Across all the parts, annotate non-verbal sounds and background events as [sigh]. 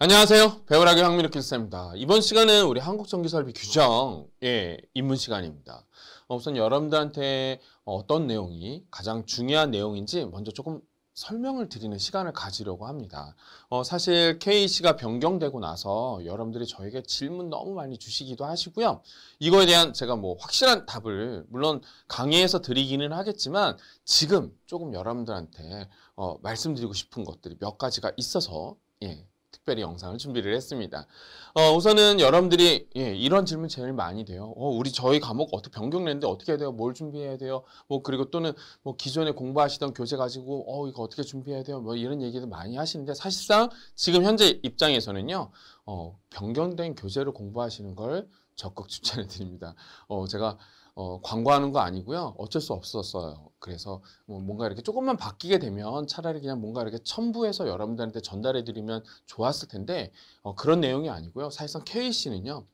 안녕하세요. 배우라기 황민욱 기사입니다. 이번 시간은 우리 한국전기설비 규정 예, 입문 시간입니다. 어, 우선 여러분들한테 어떤 내용이 가장 중요한 내용인지 먼저 조금 설명을 드리는 시간을 가지려고 합니다. 어, 사실 KC가 변경되고 나서 여러분들이 저에게 질문 너무 많이 주시기도 하시고요. 이거에 대한 제가 뭐 확실한 답을 물론 강의에서 드리기는 하겠지만 지금 조금 여러분들한테 어, 말씀드리고 싶은 것들이 몇 가지가 있어서 예, 특별히 영상을 준비를 했습니다. 어, 우선은 여러분들이 예, 이런 질문 제일 많이 돼요. 어, 우리 저희 과목 어떻게 변경했는데 어떻게 해야 돼요? 뭘 준비해야 돼요? 뭐 그리고 또는 뭐 기존에 공부하시던 교재 가지고 어 이거 어떻게 준비해야 돼요? 뭐 이런 얘기도 많이 하시는데 사실상 지금 현재 입장에서는요. 어, 변경된 교재를 공부하시는 걸 적극 추천해 드립니다. 어, 제가 어, 광고하는 거 아니고요. 어쩔 수 없었어요. 그래서 뭐 뭔가 이렇게 조금만 바뀌게 되면 차라리 그냥 뭔가 이렇게 첨부해서 여러분들한테 전달해 드리면 좋았을 텐데 어, 그런 내용이 아니고요. 사실상 KC는요.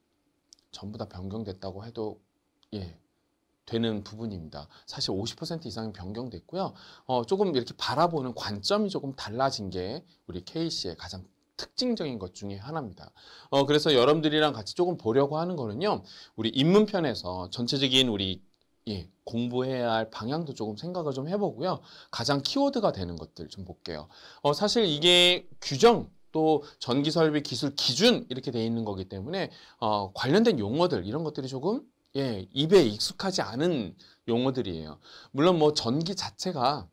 전부 다 변경됐다고 해도 예. 되는 부분입니다. 사실 50% 이상이 변경됐고요. 어, 조금 이렇게 바라보는 관점이 조금 달라진 게 우리 KC의 가장 특징적인 것 중에 하나입니다. 어, 그래서 여러분들이랑 같이 조금 보려고 하는 거는요. 우리 입문편에서 전체적인 우리 예, 공부해야 할 방향도 조금 생각을 좀 해보고요. 가장 키워드가 되는 것들 좀 볼게요. 어, 사실 이게 규정 또 전기 설비 기술 기준 이렇게 돼 있는 거기 때문에 어, 관련된 용어들 이런 것들이 조금 예, 입에 익숙하지 않은 용어들이에요. 물론 뭐 전기 자체가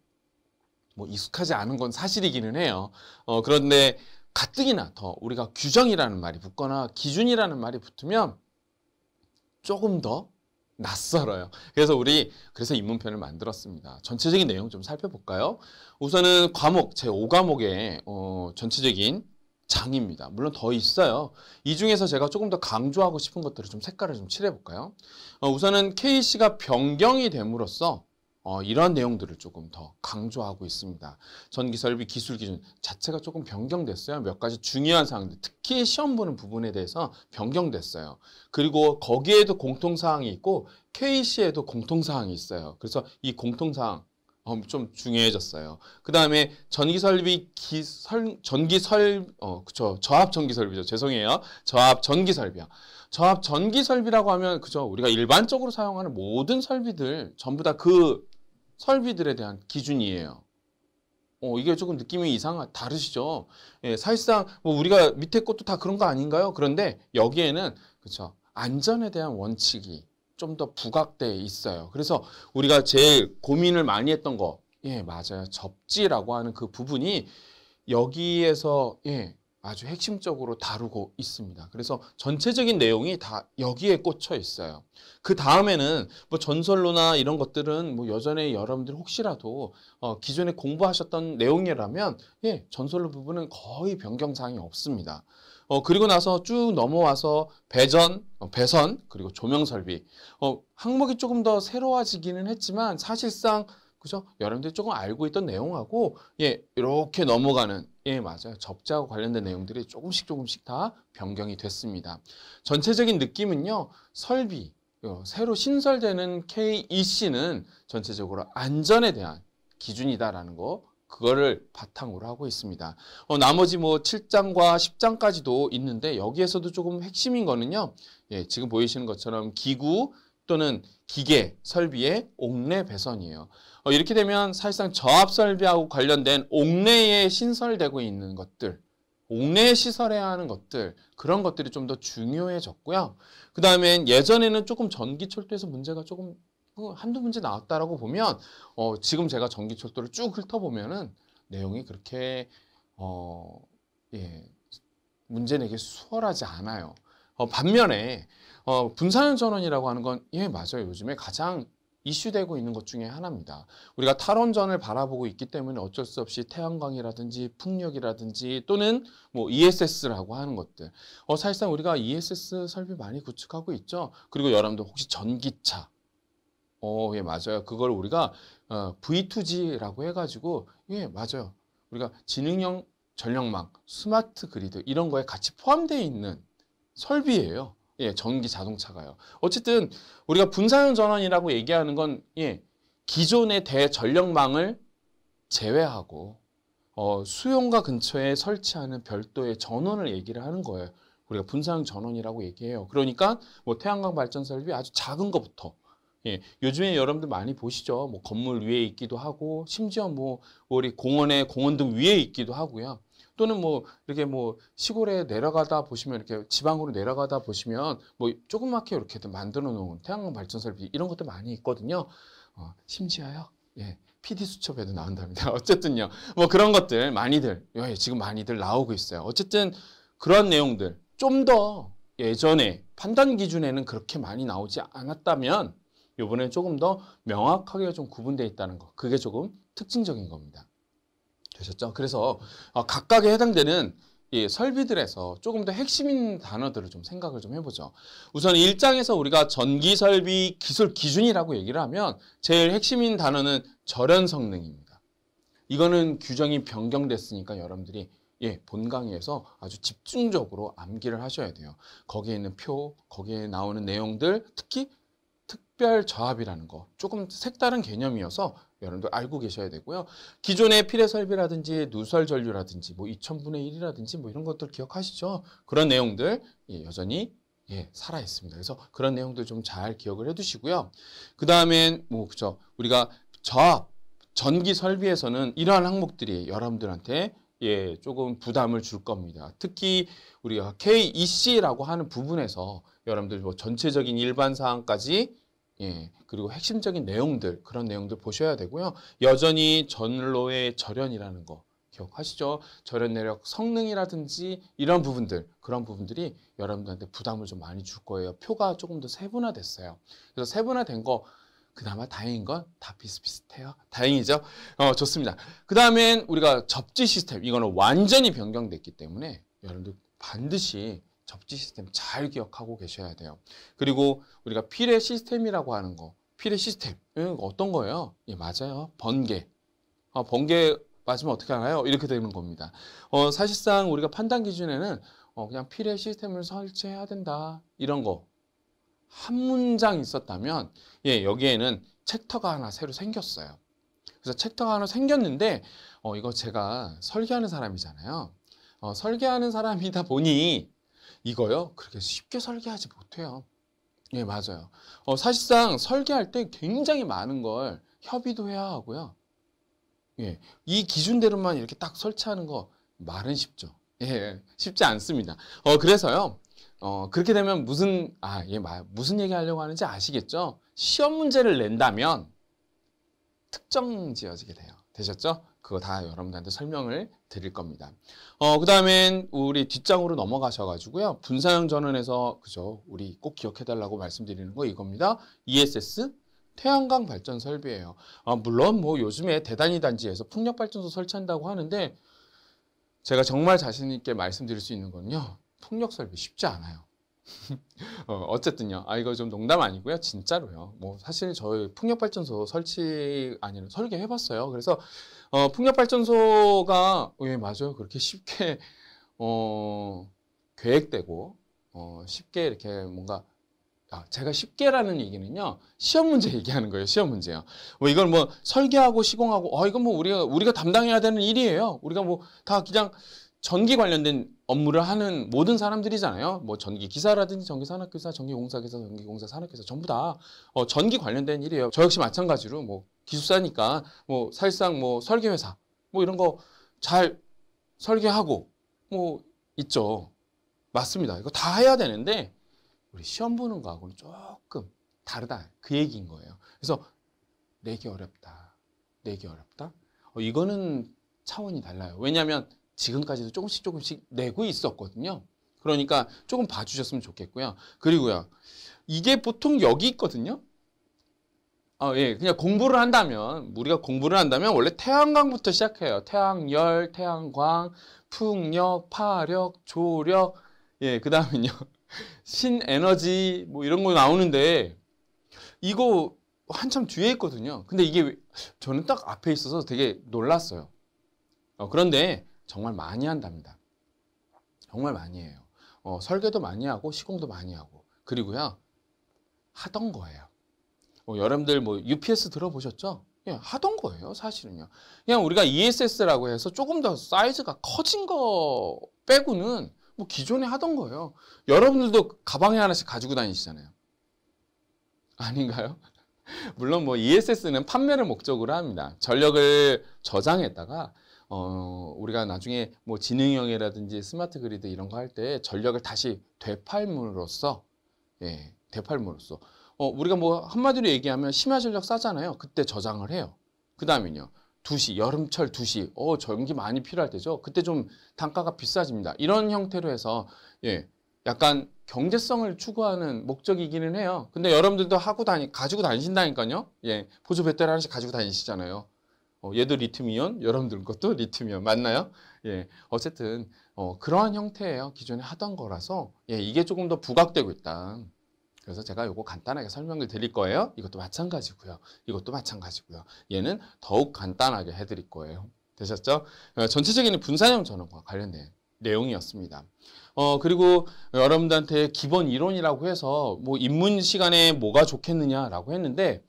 뭐 익숙하지 않은 건 사실이기는 해요. 어, 그런데 가뜩이나 더 우리가 규정이라는 말이 붙거나 기준이라는 말이 붙으면 조금 더 낯설어요. 그래서 우리 그래서 입문편을 만들었습니다. 전체적인 내용 좀 살펴볼까요? 우선은 과목 제 5과목의 어, 전체적인 장입니다. 물론 더 있어요. 이 중에서 제가 조금 더 강조하고 싶은 것들을 좀 색깔을 좀 칠해볼까요? 어, 우선은 KC가 변경이 됨으로써 어, 이런 내용들을 조금 더 강조하고 있습니다. 전기설비 기술 기준 자체가 조금 변경됐어요. 몇 가지 중요한 사항들, 특히 시험 보는 부분에 대해서 변경됐어요. 그리고 거기에도 공통사항이 있고 KC에도 공통사항이 있어요. 그래서 이 공통사항 어, 좀 중요해졌어요. 그 다음에 전기설비 기설 전기설 어 그쵸 저압 전기설비죠. 죄송해요. 저압 전기설비요. 저압 전기설비라고 하면 그죠 우리가 일반적으로 사용하는 모든 설비들 전부 다 그 설비들에 대한 기준이에요. 어, 이게 조금 느낌이 이상하, 다르시죠? 예, 사실상 뭐 우리가 밑에 것도 다 그런 거 아닌가요? 그런데 여기에는 그렇죠. 안전에 대한 원칙이 좀 더 부각돼 있어요. 그래서 우리가 제일 고민을 많이 했던 거, 예, 맞아요. 접지라고 하는 그 부분이 여기에서 예, 아주 핵심적으로 다루고 있습니다. 그래서 전체적인 내용이 다 여기에 꽂혀 있어요. 그 다음에는 뭐 전설로나 이런 것들은 뭐 여전히 여러분들 혹시라도 어 기존에 공부하셨던 내용이라면 예, 전설로 부분은 거의 변경사항이 없습니다. 어 그리고 나서 쭉 넘어와서 배전, 어, 배선 그리고 조명 설비. 어 항목이 조금 더 새로워지기는 했지만 사실상 그죠? 여러분들이 조금 알고 있던 내용하고 예, 이렇게 넘어가는 예, 맞아요. 접자하고 관련된 내용들이 조금씩 조금씩 다 변경이 됐습니다. 전체적인 느낌은요. 설비, 어, 새로 신설되는 KEC는 전체적으로 안전에 대한 기준이다라는 거 그거를 바탕으로 하고 있습니다. 어, 나머지 뭐 7장과 10장까지도 있는데 여기에서도 조금 핵심인 거는요. 예, 지금 보이시는 것처럼 기구 또는 기계, 설비의 옥내 배선이에요. 어, 이렇게 되면 사실상 저압 설비하고 관련된 옥내에 신설되고 있는 것들, 옥내에 시설해야 하는 것들, 그런 것들이 좀 더 중요해졌고요. 그 다음엔 예전에는 조금 전기철도에서 문제가 조금 어, 한두 문제 나왔다라고 보면 어, 지금 제가 전기철도를 쭉 훑어보면은 내용이 그렇게 어, 예, 문제 내기 수월하지 않아요. 어, 반면에 어, 분산형 전원이라고 하는 건 예, 맞아요. 요즘에 가장 이슈되고 있는 것 중에 하나입니다. 우리가 탈원전을 바라보고 있기 때문에 어쩔 수 없이 태양광이라든지 풍력이라든지 또는 뭐 ESS라고 하는 것들. 어, 사실상 우리가 ESS 설비 많이 구축하고 있죠. 그리고 여러분들 혹시 전기차. 어, 예, 맞아요. 그걸 우리가 어, V2G라고 해가지고 예, 맞아요. 우리가 지능형 전력망, 스마트 그리드 이런 거에 같이 포함되어 있는 설비예요. 예, 전기 자동차가요. 어쨌든 우리가 분산형 전원이라고 얘기하는 건 예, 기존의 대전력망을 제외하고 어, 수용가 근처에 설치하는 별도의 전원을 얘기를 하는 거예요. 우리가 분사형 전원이라고 얘기해요. 그러니까 뭐 태양광 발전 설비 아주 작은 것부터 예, 요즘에 여러분들 많이 보시죠. 뭐 건물 위에 있기도 하고 심지어 뭐 우리 공원에 공원등 위에 있기도 하고요. 또는 뭐 이렇게 뭐 시골에 내려가다 보시면 이렇게 지방으로 내려가다 보시면 뭐 조그맣게 이렇게 만들어 놓은 태양광 발전 설비 이런 것도 많이 있거든요. 어, 심지어요. 예. PD 수첩에도 나온답니다. [laughs] 어쨌든요. 뭐 그런 것들 많이들 예, 지금 많이들 나오고 있어요. 어쨌든 그런 내용들 좀 더 예전에 판단 기준에는 그렇게 많이 나오지 않았다면 이번에 조금 더 명확하게 좀 구분되어 있다는 거. 그게 조금 특징적인 겁니다. 되셨죠? 그래서 어, 각각에 해당되는 이 설비들에서 조금 더 핵심인 단어들을 좀 생각을 좀 해보죠. 우선 1장에서 우리가 전기 설비 기술 기준이라고 얘기를 하면 제일 핵심인 단어는 절연 성능입니다. 이거는 규정이 변경됐으니까 여러분들이 예, 본 강의에서 아주 집중적으로 암기를 하셔야 돼요. 거기에 있는 표, 거기에 나오는 내용들, 특히 특별 저압이라는 거 조금 색다른 개념이어서 여러분들 알고 계셔야 되고요. 기존의 피레 설비라든지 누설 전류라든지 뭐 2000분의 1이라든지 뭐 이런 것들 기억하시죠? 그런 내용들 예, 여전히 예, 살아 있습니다. 그래서 그런 내용들 좀잘 기억을 해 두시고요. 그 다음엔 뭐 그죠? 우리가 저압 전기 설비에서는 이러한 항목들이 여러분들한테 예, 조금 부담을 줄 겁니다. 특히 우리가 KEC라고 하는 부분에서 여러분들 뭐 전체적인 일반 사항까지 예, 그리고 핵심적인 내용들 그런 내용들 보셔야 되고요. 여전히 전로의 절연이라는 거 기억하시죠? 절연 내력 성능이라든지 이런 부분들 그런 부분들이 여러분들한테 부담을 좀 많이 줄 거예요. 표가 조금 더 세분화됐어요. 그래서 세분화된 거 그나마 다행인 건 다 비슷비슷해요. 다행이죠? 어, 좋습니다. 그 다음엔 우리가 접지 시스템 이거는 완전히 변경됐기 때문에 여러분들 반드시 접지 시스템 잘 기억하고 계셔야 돼요. 그리고 우리가 필의 시스템이라고 하는 거, 필의 시스템 어떤 거예요? 예, 맞아요. 번개. 어, 번개 맞으면 어떻게 하나요? 이렇게 되는 겁니다. 어, 사실상 우리가 판단 기준에는 어, 그냥 피뢰 시스템을 설치해야 된다. 이런 거. 한 문장 있었다면, 예, 여기에는 챕터가 하나 새로 생겼어요. 그래서 챕터가 하나 생겼는데, 어, 이거 제가 설계하는 사람이잖아요. 어, 설계하는 사람이다 보니 이거요? 그렇게 쉽게 설계하지 못해요. 예, 맞아요. 어, 사실상 설계할 때 굉장히 많은 걸 협의도 해야 하고요. 예, 이 기준대로만 이렇게 딱 설치하는 거 말은 쉽죠. 예, 쉽지 않습니다. 어, 그래서요. 어, 그렇게 되면 무슨 아, 예, 무슨 얘기 하려고 하는지 아시겠죠? 시험 문제를 낸다면 특정 지어지게 돼요. 되셨죠? 그거 다 여러분들한테 설명을 드릴 겁니다. 어, 그 다음엔 우리 뒷장으로 넘어가셔가지고요. 분사형 전원에서, 그죠. 우리 꼭 기억해달라고 말씀드리는 거 이겁니다. ESS 태양광 발전 설비예요. 어, 물론 뭐 요즘에 대단히 단지에서 풍력 발전소 설치한다고 하는데 제가 정말 자신 있게 말씀드릴 수 있는 건요. 풍력 설비 쉽지 않아요. [laughs] 어, 쨌든요 아, 이거 좀 농담 아니고요. 진짜로요. 뭐, 사실 저희 풍력발전소 설치, 아니는 설계해봤어요. 그래서, 어, 풍력발전소가, 예, 맞아요. 그렇게 쉽게, 어, 계획되고, 어, 쉽게 이렇게 뭔가, 아, 제가 쉽게라는 얘기는요, 시험 문제 [laughs] 얘기하는 거예요. 시험 문제요. 뭐 이걸 뭐 설계하고 시공하고, 어, 이건 뭐 우리가, 우리가 담당해야 되는 일이에요. 우리가 뭐 다 그냥 전기 관련된 업무를 하는 모든 사람들이잖아요. 뭐 전기 기사라든지 전기 산업기사, 전기 공사기사, 전기 공사 산업기사 전부 다 어, 전기 관련된 일이에요. 저 역시 마찬가지로 뭐 기술사니까 뭐 사실상 뭐 설계 회사 뭐 이런 거 잘 설계하고 뭐 있죠. 맞습니다. 이거 다 해야 되는데 우리 시험 보는 거하고는 조금 다르다. 그 얘기인 거예요. 그래서 내기 어렵다. 내기 어렵다. 어, 이거는 차원이 달라요. 왜냐하면 지금까지도 조금씩 조금씩 내고 있었거든요. 그러니까 조금 봐주셨으면 좋겠고요. 그리고요. 이게 보통 여기 있거든요. 어, 예, 그냥 공부를 한다면, 우리가 공부를 한다면 원래 태양광부터 시작해요. 태양열, 태양광, 풍력, 파력, 조력, 예, 그 다음에요. [laughs] 신에너지, 뭐 이런 거 나오는데, 이거 한참 뒤에 있거든요. 근데 이게 저는 딱 앞에 있어서 되게 놀랐어요. 어, 그런데 정말 많이 한답니다. 정말 많이 해요. 어, 설계도 많이 하고 시공도 많이 하고 그리고요 하던 거예요. 어, 여러분들 뭐 UPS 들어보셨죠? 예, 하던 거예요, 사실은요. 그냥 우리가 ESS라고 해서 조금 더 사이즈가 커진 거 빼고는 뭐 기존에 하던 거예요. 여러분들도 가방에 하나씩 가지고 다니시잖아요. 아닌가요? [laughs] 물론 뭐 ESS는 판매를 목적으로 합니다. 전력을 저장했다가 어, 우리가 나중에 뭐 지능형이라든지 스마트 그리드 이런 거 할 때 전력을 다시 되팔므로써 예, 되팔므로써 어, 우리가 뭐 한마디로 얘기하면 심야 전력 싸잖아요. 그때 저장을 해요. 그 다음에요. 2시, 여름철 2시, 어, 전기 많이 필요할 때죠. 그때 좀 단가가 비싸집니다. 이런 형태로 해서, 예, 약간 경제성을 추구하는 목적이기는 해요. 근데 여러분들도 하고 다니, 가지고 다니신다니까요. 예, 보조 배터리 하나씩 가지고 다니시잖아요. 어, 얘도 리튬이온, 여러분들 것도 리튬이온 맞나요? 예, 어쨌든 어, 그러한 형태예요. 기존에 하던 거라서 예, 이게 조금 더 부각되고 있다. 그래서 제가 이거 간단하게 설명을 드릴 거예요. 이것도 마찬가지고요. 이것도 마찬가지고요. 얘는 더욱 간단하게 해드릴 거예요. 되셨죠? 어, 전체적인 분산형 전원과 관련된 내용이었습니다. 어, 그리고 여러분들한테 기본 이론이라고 해서 뭐 입문 시간에 뭐가 좋겠느냐라고 했는데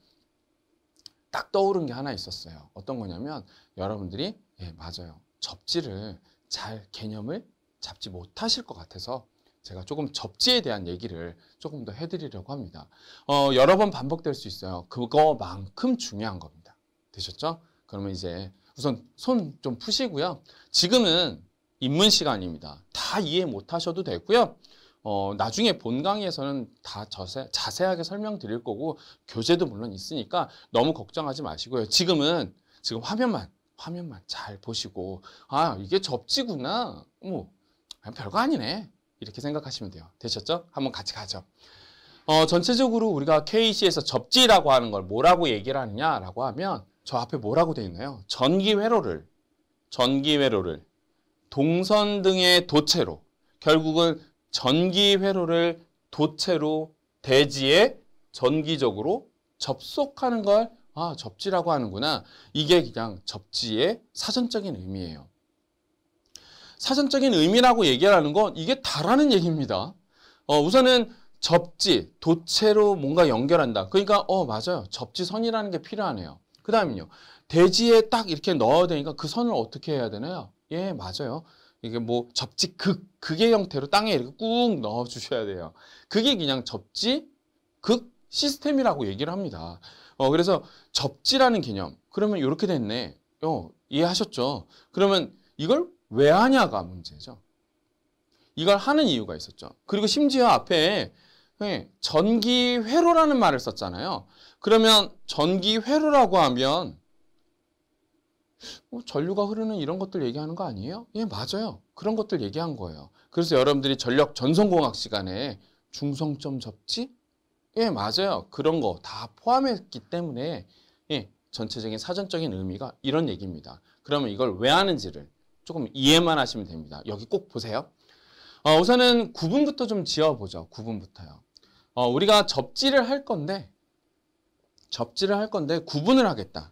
딱 떠오른 게 하나 있었어요. 어떤 거냐면 여러분들이 예, 맞아요. 접지를 잘 개념을 잡지 못하실 것 같아서 제가 조금 접지에 대한 얘기를 조금 더 해드리려고 합니다. 어, 여러 번 반복될 수 있어요. 그거만큼 중요한 겁니다. 되셨죠? 그러면 이제 우선 손 좀 푸시고요. 지금은 입문 시간입니다. 다 이해 못 하셔도 되고요. 어, 나중에 본 강의에서는 다 자세, 자세하게 설명드릴 거고 교재도 물론 있으니까 너무 걱정하지 마시고요. 지금은 지금 화면만 화면만 잘 보시고 아 이게 접지구나. 뭐 별거 아니네. 이렇게 생각하시면 돼요. 되셨죠? 한번 같이 가죠. 어, 전체적으로 우리가 KC에서 접지라고 하는 걸 뭐라고 얘기를 하느냐라고 하면 저 앞에 뭐라고 되어 있나요? 전기 회로를 전기 회로를 동선 등의 도체로 결국은 전기 회로를 도체로 대지에 전기적으로 접속하는 걸 아, 접지라고 하는구나. 이게 그냥 접지의 사전적인 의미예요. 사전적인 의미라고 얘기하는 건 이게 다라는 얘기입니다. 어, 우선은 접지, 도체로 뭔가 연결한다. 그러니까 어 맞아요. 접지선이라는 게 필요하네요. 그 다음에요. 대지에 딱 이렇게 넣어야 되니까 그 선을 어떻게 해야 되나요? 예, 맞아요. 이게 뭐 접지 극, 극의 형태로 땅에 이렇게 꾹 넣어 주셔야 돼요. 그게 그냥 접지 극 시스템이라고 얘기를 합니다. 어, 그래서 접지라는 개념. 그러면 이렇게 됐네. 어, 이해하셨죠? 그러면 이걸 왜 하냐가 문제죠. 이걸 하는 이유가 있었죠. 그리고 심지어 앞에 네, 전기 회로라는 말을 썼잖아요. 그러면 전기 회로라고 하면 뭐 전류가 흐르는 이런 것들 얘기하는 거 아니에요? 예, 맞아요. 그런 것들 얘기한 거예요. 그래서 여러분들이 전력 전송공학 시간에 중성점 접지? 예, 맞아요. 그런 거 다 포함했기 때문에 예, 전체적인 사전적인 의미가 이런 얘기입니다. 그러면 이걸 왜 하는지를 조금 이해만 하시면 됩니다. 여기 꼭 보세요. 어, 우선은 구분부터 좀 지어보죠. 구분부터요. 어, 우리가 접지를 할 건데 접지를 할 건데 구분을 하겠다.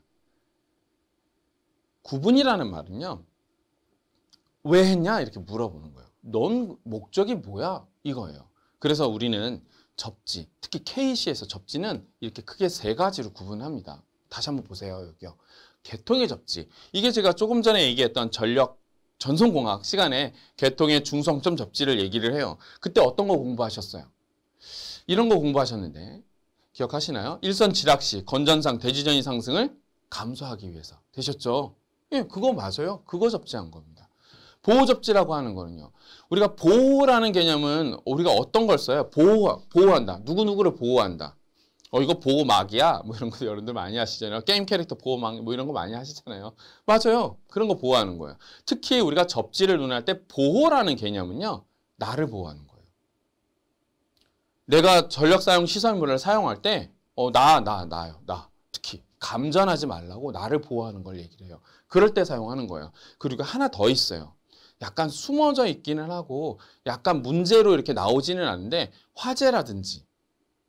구분이라는 말은요. 왜 했냐 이렇게 물어보는 거예요. 넌 목적이 뭐야 이거예요. 그래서 우리는 접지, 특히 KC에서 접지는 이렇게 크게 세 가지로 구분합니다. 다시 한번 보세요 여기요. 개통의 접지. 이게 제가 조금 전에 얘기했던 전력 전송공학 시간에 개통의 중성점 접지를 얘기를 해요. 그때 어떤 거 공부하셨어요? 이런 거 공부하셨는데 기억하시나요? 일선 지락시 건전상 대지전이 상승을 감소하기 위해서 되셨죠? 예, 그거 맞아요. 그거 접지한 겁니다. 보호 접지라고 하는 거는요. 우리가 보호라는 개념은 우리가 어떤 걸 써요? 보호, 보호한다. 누구누구를 보호한다. 어, 이거 보호막이야? 뭐 이런 거 여러분들 많이 하시잖아요. 게임 캐릭터 보호막, 뭐 이런 거 많이 하시잖아요. 맞아요. 그런 거 보호하는 거예요. 특히 우리가 접지를 논할 때 보호라는 개념은요. 나를 보호하는 거예요. 내가 전력 사용 시설물을 사용할 때, 어, 나, 나, 나요. 나. 특히. 감전하지 말라고 나를 보호하는 걸 얘기를 해요. 그럴 때 사용하는 거예요. 그리고 하나 더 있어요. 약간 숨어져 있기는 하고 약간 문제로 이렇게 나오지는 않는데 화재라든지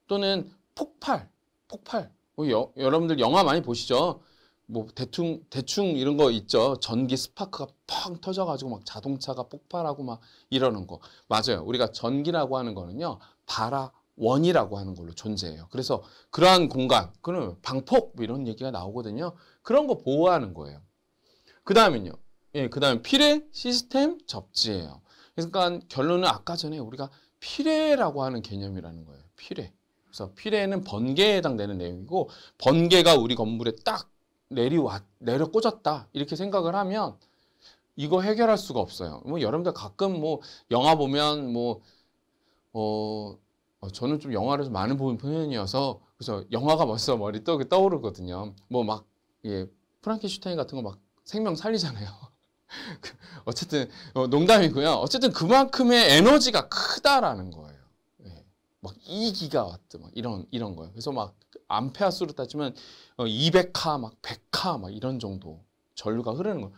또는 폭발, 폭발. 뭐 여, 여러분들 영화 많이 보시죠? 뭐 대충 대충 이런 거 있죠. 전기 스파크가 펑 터져 가지고 막 자동차가 폭발하고 막 이러는 거 맞아요. 우리가 전기라고 하는 거는요 바라 원이라고 하는 걸로 존재해요. 그래서 그러한 공간, 그는 방폭 뭐 이런 얘기가 나오거든요. 그런 거 보호하는 거예요. 그 다음은요. 예, 그 다음 필해 시스템 접지예요. 그러니까 결론은 아까 전에 우리가 필해라고 하는 개념이라는 거예요. 필해. 그래서 필해는 번개에 해당되는 내용이고 번개가 우리 건물에 딱 내리왔 내려 꽂았다 이렇게 생각을 하면 이거 해결할 수가 없어요. 뭐 여러분들 가끔 뭐 영화 보면 뭐 어, 어 저는 좀 영화를 좀 많은 보는 편이어서 그래서 영화가 벌써 머리 떠 떠오르거든요. 뭐 막 예, 프랑켄슈타인 같은 거막 생명 살리잖아요. [laughs] 그 어쨌든 어, 농담이고요. 어쨌든 그만큼의 에너지가 크다라는 거예요. 예, 막 2기가와트 막 이런 이런 거예요. 그래서 막 암페아 수로 따지면 어, 200카 막 100카 막 이런 정도 전류가 흐르는 거예요.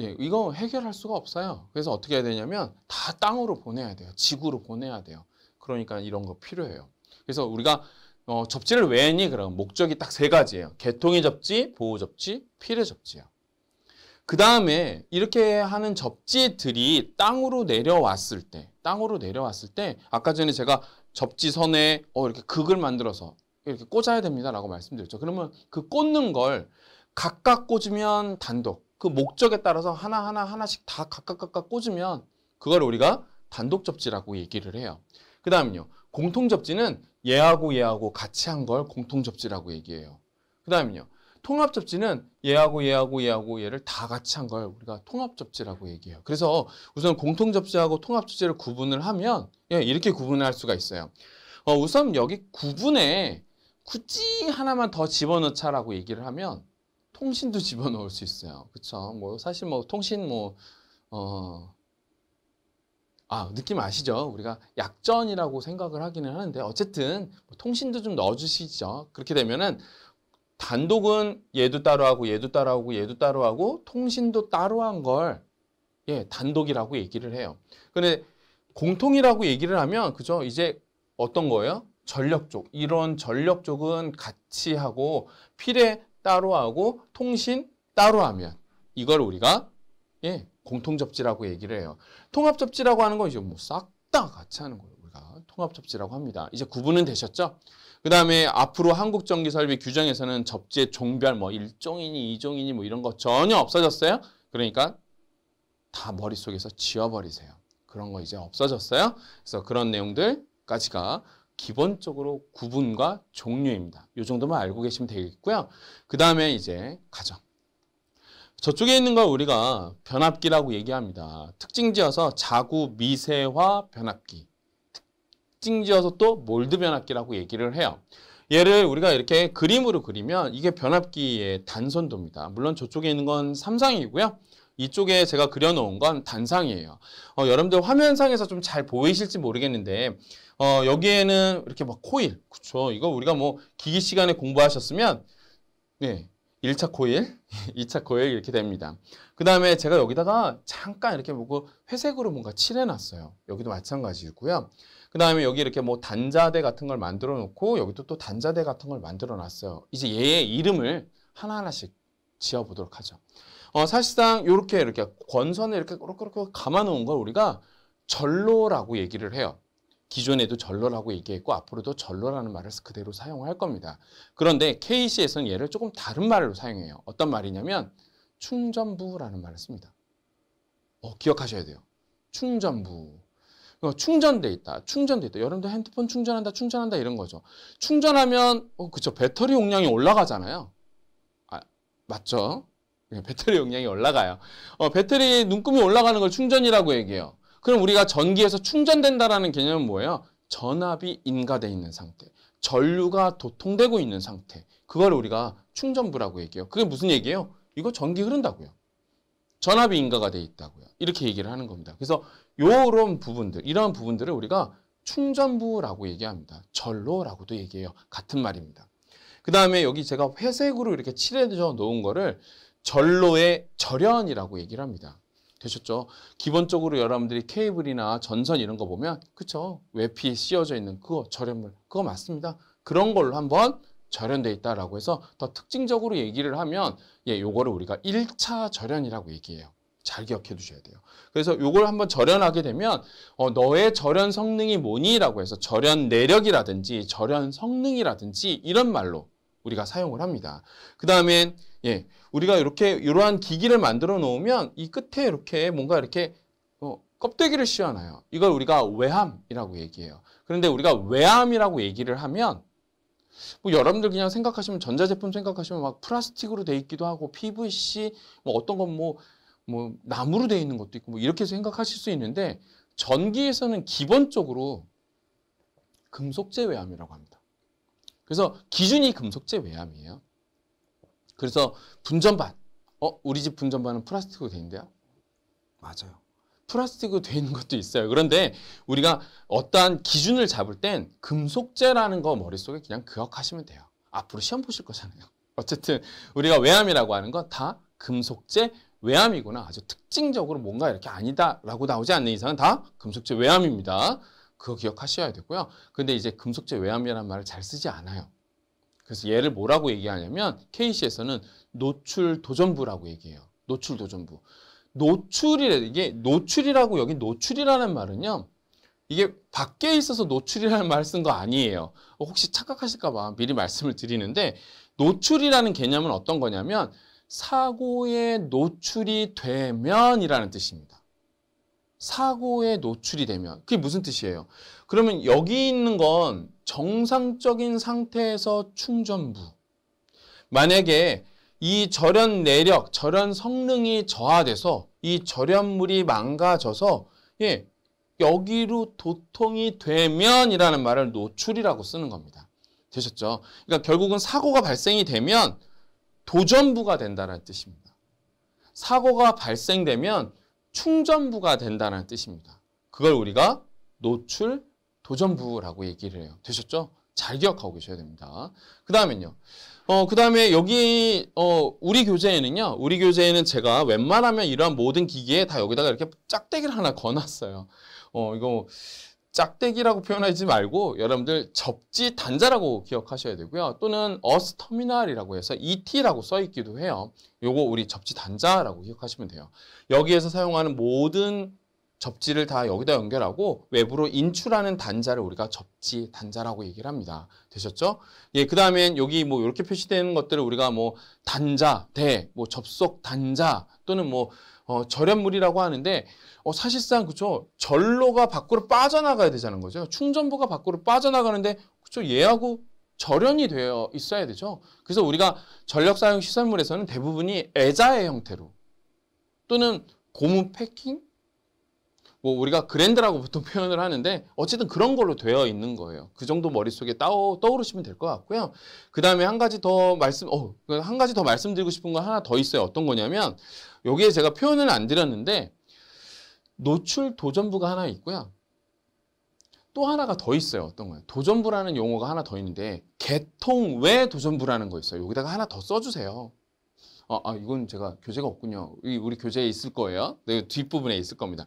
예, 이거 해결할 수가 없어요. 그래서 어떻게 해야 되냐면 다 땅으로 보내야 돼요. 지구로 보내야 돼요. 그러니까 이런 거 필요해요. 그래서 우리가 어, 접지를 왜 했니? 그럼 목적이 딱 세 가지예요. 개통의 접지, 보호 접지, 필요 접지요. 그 다음에 이렇게 하는 접지들이 땅으로 내려왔을 때, 땅으로 내려왔을 때, 아까 전에 제가 접지선에 어, 이렇게 극을 만들어서 이렇게 꽂아야 됩니다 라고 말씀드렸죠. 그러면 그 꽂는 걸 각각 꽂으면 단독, 그 목적에 따라서 하나하나 하나씩 다 각각 각각 꽂으면 그걸 우리가 단독 접지라고 얘기를 해요. 그 다음요. 공통 접지는 얘하고 얘하고 같이 한 걸 공통 접지라고 얘기해요. 그 다음요. 통합 접지는 얘하고 얘하고 얘하고 얘를 다 같이 한 걸 우리가 통합 접지라고 얘기해요. 그래서 우선 공통 접지하고 통합 접지를 구분을 하면 예, 이렇게 구분할 수가 있어요. 어, 우선 여기 구분에 굳이 하나만 더 집어넣자라고 얘기를 하면 통신도 [laughs] 집어넣을 수 있어요. 그렇죠? 뭐 사실 뭐 통신 뭐 어. 아, 느낌 아시죠? 우리가 약전이라고 생각을 하기는 하는데 어쨌든 뭐 통신도 좀 넣어주시죠. 그렇게 되면은 단독은 얘도 따로 하고 얘도 따로 하고 얘도 따로 하고 통신도 따로 한 걸 예, 단독이라고 얘기를 해요. 근데 공통이라고 얘기를 하면 그죠? 이제 어떤 거예요? 전력 쪽. 이런 전력 쪽은 같이 하고 필에 따로 하고 통신 따로 하면 이걸 우리가 예, 공통 접지라고 얘기를 해요. 통합 접지라고 하는 건 이제 뭐 싹 다 같이 하는 거예요. 우리가 통합 접지라고 합니다. 이제 구분은 되셨죠? 그 다음에 앞으로 한국전기설비 규정에서는 접지의 종별 뭐 일종이니 이종이니 뭐 이런 거 전혀 없어졌어요. 그러니까 다 머릿속에서 지워버리세요. 그런 거 이제 없어졌어요. 그래서 그런 내용들까지가 기본적으로 구분과 종류입니다. 이 정도만 알고 계시면 되겠고요. 그 다음에 이제 가정. 저쪽에 있는 걸 우리가 변압기라고 얘기합니다. 특징지어서 자구 미세화 변압기. 특징지어서 또 몰드 변압기라고 얘기를 해요. 얘를 우리가 이렇게 그림으로 그리면 이게 변압기의 단선도입니다. 물론 저쪽에 있는 건 삼상이고요. 이쪽에 제가 그려놓은 건 단상이에요. 어, 여러분들 화면상에서 좀 잘 보이실지 모르겠는데 어, 여기에는 이렇게 막 코일, 그쵸. 이거 우리가 뭐 기기 시간에 공부하셨으면 네, 1차 코일, [laughs] 2차 코일 이렇게 됩니다. 그 다음에 제가 여기다가 잠깐 이렇게 보고 회색으로 뭔가 칠해놨어요. 여기도 마찬가지고요. 그 다음에 여기 이렇게 뭐 단자대 같은 걸 만들어 놓고 여기도 또 단자대 같은 걸 만들어 놨어요. 이제 얘의 이름을 하나하나씩 지어보도록 하죠. 어, 사실상 이렇게 이렇게 권선을 이렇게 이렇게 감아 놓은 걸 우리가 절로라고 얘기를 해요. 기존에도 절로라고 얘기했고 앞으로도 절로라는 말을 그대로 사용할 겁니다. 그런데 KC에서는 얘를 조금 다른 말로 사용해요. 어떤 말이냐면 충전부라는 말을 씁니다. 어, 기억하셔야 돼요. 충전부. 어, 충전돼 있다. 충전돼 있다. 여러분들 핸드폰 충전한다, 충전한다 이런 거죠. 충전하면 어, 그쵸 배터리 용량이 올라가잖아요. 아, 맞죠? 네, 배터리 용량이 올라가요. 어, 배터리 눈금이 올라가는 걸 충전이라고 얘기해요. 그럼 우리가 전기에서 충전된다라는 개념은 뭐예요? 전압이 인가돼 있는 상태. 전류가 도통되고 있는 상태. 그걸 우리가 충전부라고 얘기해요. 그게 무슨 얘기예요? 이거 전기 흐른다고요. 전압이 인가가 돼 있다고요. 이렇게 얘기를 하는 겁니다. 그래서 요런 부분들, 이러한 부분들을 우리가 충전부라고 얘기합니다. 전로라고도 얘기해요. 같은 말입니다. 그 다음에 여기 제가 회색으로 이렇게 칠해져 놓은 거를 전로의 절연이라고 얘기를 합니다. 되셨죠? 기본적으로 여러분들이 케이블이나 전선 이런 거 보면 그쵸? 외피에 씌워져 있는 그거 절연물 그거 맞습니다. 그런 걸로 한번 절연돼 있다라고 해서 더 특징적으로 얘기를 하면 예, 요거를 우리가 1차 절연이라고 얘기해요. 잘 기억해 두셔야 돼요. 그래서 요걸 한번 절연하게 되면 어, 너의 절연 성능이 뭐니라고 해서 절연 내력이라든지 절연 성능이라든지 이런 말로 우리가 사용을 합니다. 그 다음에 예, 우리가 이렇게 이러한 기기를 만들어 놓으면 이 끝에 이렇게 뭔가 이렇게 어, 껍데기를 씌워놔요. 이걸 우리가 외함이라고 얘기해요. 그런데 우리가 외함이라고 얘기를 하면 뭐 여러분들 그냥 생각하시면 전자제품 생각하시면 막 플라스틱으로 돼 있기도 하고 PVC 뭐 어떤 건뭐뭐 나무로 돼 있는 것도 있고 뭐 이렇게 생각하실 수 있는데 전기에서는 기본적으로 금속재 외함이라고 합니다. 그래서 기준이 금속재 외함이에요. 그래서 분전반 어 우리 집 분전반은 플라스틱으로 돼 있는데요. 맞아요. 플라스틱으로 돼 있는 것도 있어요. 그런데 우리가 어떠한 기준을 잡을 땐 금속재라는 거 머릿속에 그냥 기억하시면 돼요. 앞으로 시험 보실 거잖아요. [laughs] 어쨌든 우리가 외암이라고 하는 건 다 금속재 외암이구나. 아주 특징적으로 뭔가 이렇게 아니다라고 나오지 않는 이상은 다 금속재 외암입니다. 그거 기억하셔야 되고요. 근데 이제 금속재 외암이라는 말을 잘 쓰지 않아요. 그래서 얘를 뭐라고 얘기하냐면 KC에서는 노출 도전부라고 얘기해요. 노출 도전부. 노출이래 이게 노출이라고 여기 노출이라는 말은요. 이게 밖에 있어서 노출이라는 말을 쓴거 아니에요. 혹시 착각하실까 봐 미리 말씀을 드리는데 노출이라는 개념은 어떤 거냐면 사고에 노출이 되면이라는 뜻입니다. 사고에 노출이 되면 그게 무슨 뜻이에요? 그러면 여기 있는 건 정상적인 상태에서 충전부 만약에 이 절연 내력, 절연 성능이 저하돼서 이 절연물이 망가져서 예, 여기로 도통이 되면 이라는 말을 노출이라고 쓰는 겁니다. 되셨죠? 그러니까 결국은 사고가 발생이 되면 도전부가 된다는 뜻입니다. 사고가 발생되면 충전부가 된다는 뜻입니다. 그걸 우리가 노출 도전부라고 얘기를 해요. 되셨죠? 잘 기억하고 계셔야 됩니다. 그 다음엔요. 어, 그 다음에 여기, 어, 우리 교재에는요, 우리 교재에는 제가 웬만하면 이러한 모든 기기에 다 여기다가 이렇게 짝대기를 하나 거놨어요. 어, 이거 짝대기라고 표현하지 말고 여러분들 접지 단자라고 기억하셔야 되고요. 또는 어스 터미널이라고 해서 ET라고 써 있기도 해요. 요거 우리 접지 단자라고 기억하시면 돼요. 여기에서 사용하는 모든 접지를 다 여기다 연결하고 외부로 인출하는 단자를 우리가 접지 단자라고 얘기를 합니다. 되셨죠? 예, 그 다음엔 여기 뭐 이렇게 표시되는 것들을 우리가 뭐 단자, 대, 뭐 접속 단자 또는 뭐 어, 절연물이라고 하는데 어, 사실상 그죠 절로가 밖으로 빠져나가야 되자는 거죠. 충전부가 밖으로 빠져나가는데 그죠 얘하고 절연이 되어 있어야 되죠. 그래서 우리가 전력 사용 시설물에서는 대부분이 애자의 형태로 또는 고무 패킹 뭐 우리가 그랜드라고 보통 [laughs] 표현을 하는데 어쨌든 그런 걸로 되어 있는 거예요. 그 정도 머릿속에 떠, 떠오르시면 될 것 같고요. 그 다음에 한 가지 더 말씀, 어, 그한 가지 더 말씀드리고 싶은 거 하나 더 있어요. 어떤 거냐면 여기에 제가 표현을 안 드렸는데 노출 도전부가 하나 있고요. 또 하나가 더 있어요. 어떤 거예요? 도전부라는 용어가 하나 더 있는데 개통 외 도전부라는 거 있어요. 여기다가 하나 더 써주세요. 아, 아 이건 제가 교재가 없군요. 우리 교재에 있을 거예요. 네, 뒷부분에 있을 겁니다.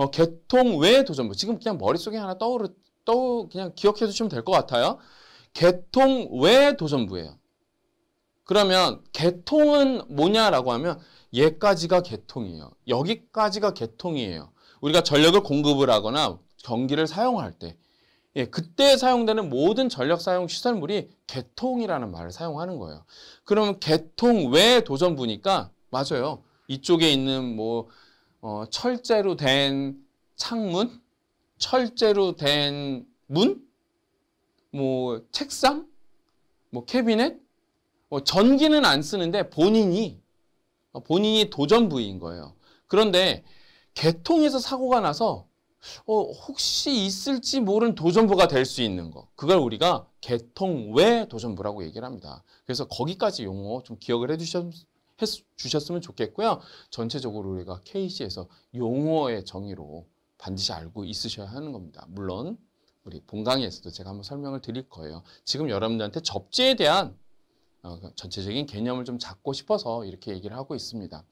어, 개통 외 도전부. 지금 그냥 머릿속에 하나 떠오르, 떠 그냥 기억해 두시면 될 것 같아요. 개통 외 도전부예요. 그러면 개통은 뭐냐라고 하면 얘까지가 개통이에요. 여기까지가 개통이에요. 우리가 전력을 공급을 하거나 전기를 사용할 때 예, 그때 사용되는 모든 전력 사용 시설물이 개통이라는 말을 사용하는 거예요. 그러면 개통 외 도전부니까 맞아요. 이쪽에 있는 뭐 어, 철제로 된 창문, 철제로 된 문, 뭐 책상, 뭐 캐비넷, 뭐 전기는 안 쓰는데 본인이 본인이 도전 부위인 거예요. 그런데 개통에서 사고가 나서 어, 혹시 있을지 모르는 도전부가 될 수 있는 거. 그걸 우리가 개통 외 도전부라고 얘기를 합니다. 그래서 거기까지 용어 좀 기억을 해 주셨, 주셨으면 좋겠고요. 전체적으로 우리가 KC에서 용어의 정의로 반드시 알고 있으셔야 하는 겁니다. 물론 우리 본강의에서도 제가 한번 설명을 드릴 거예요. 지금 여러분들한테 접지에 대한 어, 그 전체적인 개념을 좀 잡고 싶어서 이렇게 얘기를 하고 있습니다.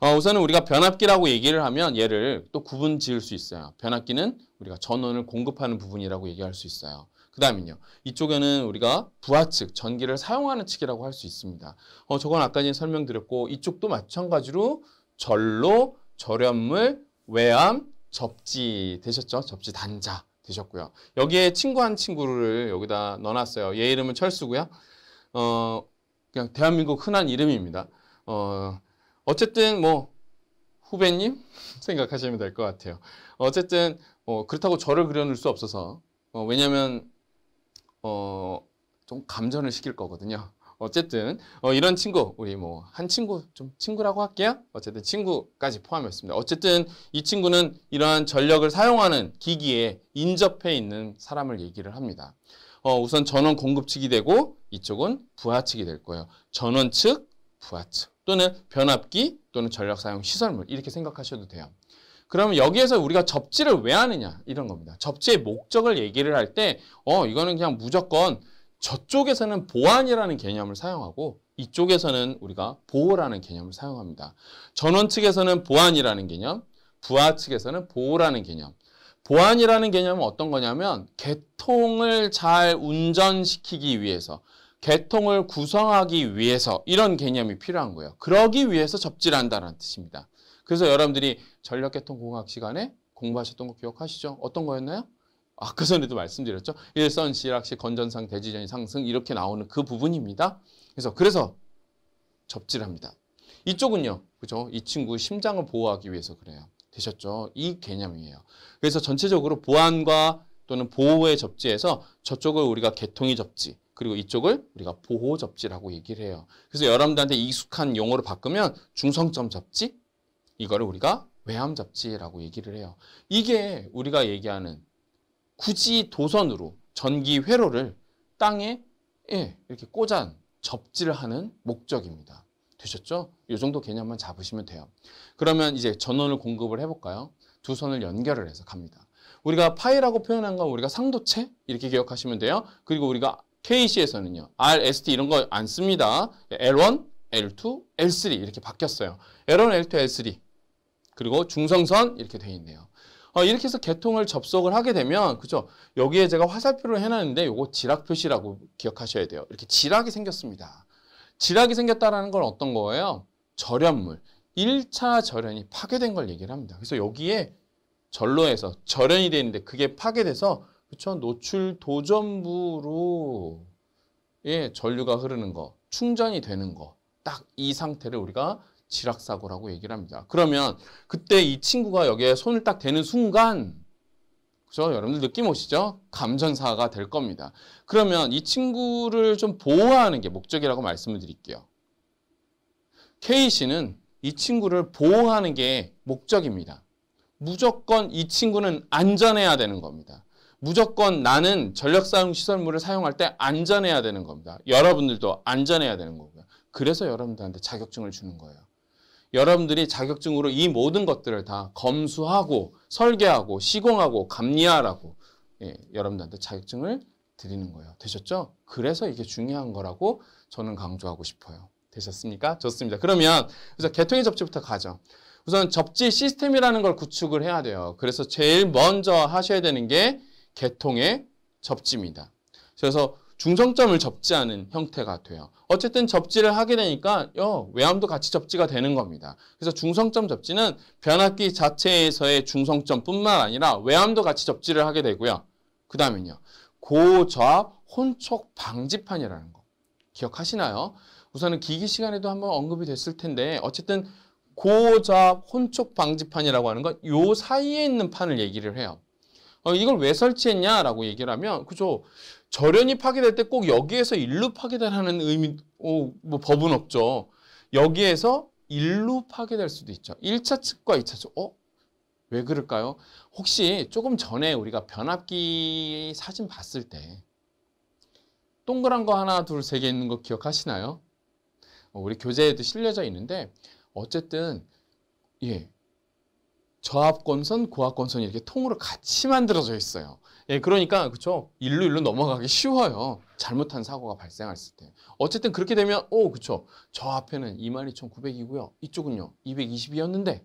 어, 우선은 우리가 변압기라고 얘기를 하면 얘를 또 구분 지을 수 있어요. 변압기는 우리가 전원을 공급하는 부분이라고 얘기할 수 있어요. 그 다음은요. 이쪽에는 우리가 부하 측, 전기를 사용하는 측이라고 할 수 있습니다. 어, 저건 아까 전에 설명드렸고 이쪽도 마찬가지로 절로 절연물, 외암, 접지 되셨죠? 접지 단자 되셨고요. 여기에 친구 한 친구를 여기다 넣어놨어요. 얘 이름은 철수고요. 어, 그냥 대한민국 흔한 이름입니다. 어, 어쨌든 뭐 후배님 [laughs] 생각하시면 될 것 같아요. 어쨌든 어, 그렇다고 저를 그려놓을 수 없어서 어, 왜냐하면 어, 좀 감전을 시킬 거거든요. 어쨌든 어, 이런 친구 우리 뭐 한 친구 좀 친구라고 할게요. 어쨌든 친구까지 포함했습니다. 어쨌든 이 친구는 이러한 전력을 사용하는 기기에 인접해 있는 사람을 얘기를 합니다. 어, 우선 전원 공급 측이 되고 이쪽은 부하 측이 될 거예요. 전원 측, 부하 측 또는 변압기 또는 전력 사용 시설물 이렇게 생각하셔도 돼요. 그러면 여기에서 우리가 접지를 왜 하느냐 이런 겁니다. 접지의 목적을 얘기를 할 때 어 이거는 그냥 무조건 저쪽에서는 보안이라는 개념을 사용하고 이쪽에서는 우리가 보호라는 개념을 사용합니다. 전원 측에서는 보안이라는 개념, 부하 측에서는 보호라는 개념. 보안이라는 개념은 어떤 거냐면 개통을 잘 운전시키기 위해서 개통을 구성하기 위해서 이런 개념이 필요한 거예요. 그러기 위해서 접지를 한다는 뜻입니다. 그래서 여러분들이 전력개통공학 시간에 공부하셨던 거 기억하시죠? 어떤 거였나요? 아까 전에도 말씀드렸죠. 일선, 시락시, 건전상, 대지전이 상승 이렇게 나오는 그 부분입니다. 그래서 그래서 접지를 합니다. 이쪽은요. 그죠? 이 친구 심장을 보호하기 위해서 그래요. 되셨죠? 이 개념이에요. 그래서 전체적으로 보안과 또는 보호의 접지에서 저쪽을 우리가 개통이 접지 그리고 이쪽을 우리가 보호 접지라고 얘기를 해요. 그래서 여러분들한테 익숙한 용어로 바꾸면 중성점 접지 이거를 우리가 외암 접지라고 얘기를 해요. 이게 우리가 얘기하는 굳이 도선으로 전기 회로를 땅에 예, 이렇게 꽂아 접지를 하는 목적입니다. 되셨죠? 이 정도 개념만 잡으시면 돼요. 그러면 이제 전원을 공급을 해볼까요? 두 선을 연결을 해서 갑니다. 우리가 파이라고 표현한 건 우리가 상도체 이렇게 기억하시면 돼요. 그리고 우리가 KC에서는요. R, ST 이런 거 안 씁니다. L1, L2, L3 이렇게 바뀌었어요. L1, L2, L3 그리고 중성선 이렇게 돼 있네요. 어, 이렇게 해서 개통을 접속을 하게 되면 그죠? 여기에 제가 화살표를 해놨는데 요거 지락 표시라고 기억하셔야 돼요. 이렇게 지락이 생겼습니다. 지락이 생겼다라는 건 어떤 거예요? 절연물. 1차 절연이 파괴된 걸 얘기를 합니다. 그래서 여기에 절로에서 절연이 되어 있는데 그게 파괴돼서 그렇죠? 노출 도전부로 예, 전류가 흐르는 거, 충전이 되는 거. 딱 이 상태를 우리가 지락사고라고 얘기를 합니다. 그러면 그때 이 친구가 여기에 손을 딱 대는 순간 그죠? 여러분들 느낌 오시죠? 감전사가 될 겁니다. 그러면 이 친구를 좀 보호하는 게 목적이라고 말씀을 드릴게요. K씨는 이 친구를 보호하는 게 목적입니다. 무조건 이 친구는 안전해야 되는 겁니다. 무조건 나는 전력사용 시설물을 사용할 때 안전해야 되는 겁니다. 여러분들도 안전해야 되는 거고요. 그래서 여러분들한테 자격증을 주는 거예요. 여러분들이 자격증으로 이 모든 것들을 다 검수하고 설계하고 시공하고 감리하라고 예, 여러분들한테 자격증을 드리는 거예요. 되셨죠? 그래서 이게 중요한 거라고 저는 강조하고 싶어요. 되셨습니까? 좋습니다. 그러면 그래서 개통의 접지부터 가죠. 우선 접지 시스템이라는 걸 구축을 해야 돼요. 그래서 제일 먼저 하셔야 되는 게 개통의 접지입니다. 그래서 중성점을 접지하는 형태가 돼요. 어쨌든 접지를 하게 되니까 어, 외암도 같이 접지가 되는 겁니다. 그래서 중성점 접지는 변압기 자체에서의 중성점뿐만 아니라 외암도 같이 접지를 하게 되고요. 그 다음에요. 고저압 혼촉 방지판이라는 거 기억하시나요? 우선은 기기 시간에도 한번 언급이 됐을 텐데 어쨌든 고저압 혼촉 방지판이라고 하는 건 요 사이에 있는 판을 얘기를 해요. 어, 이걸 왜 설치했냐라고 얘기를 하면 그죠? 절연이 파괴될 때 꼭 여기에서 일루 파괴되라는 의미, 오, 뭐 법은 없죠. 여기에서 일루 파괴될 수도 있죠. 1차 측과 2차 측. 어? 왜 그럴까요? 혹시 조금 전에 우리가 변압기 사진 봤을 때 동그란 거 하나, 둘, 세 개 있는 거 기억하시나요? 어, 우리 교재에도 실려져 있는데 어쨌든 예 저압권선, 고압권선이 이렇게 통으로 같이 만들어져 있어요. 예, 그러니까 그쵸 일로 일로 넘어가기 쉬워요. 잘못한 사고가 발생했을 때. 어쨌든 그렇게 되면 오 그쵸 저 앞에는 22,900이고요. 이쪽은요 220이었는데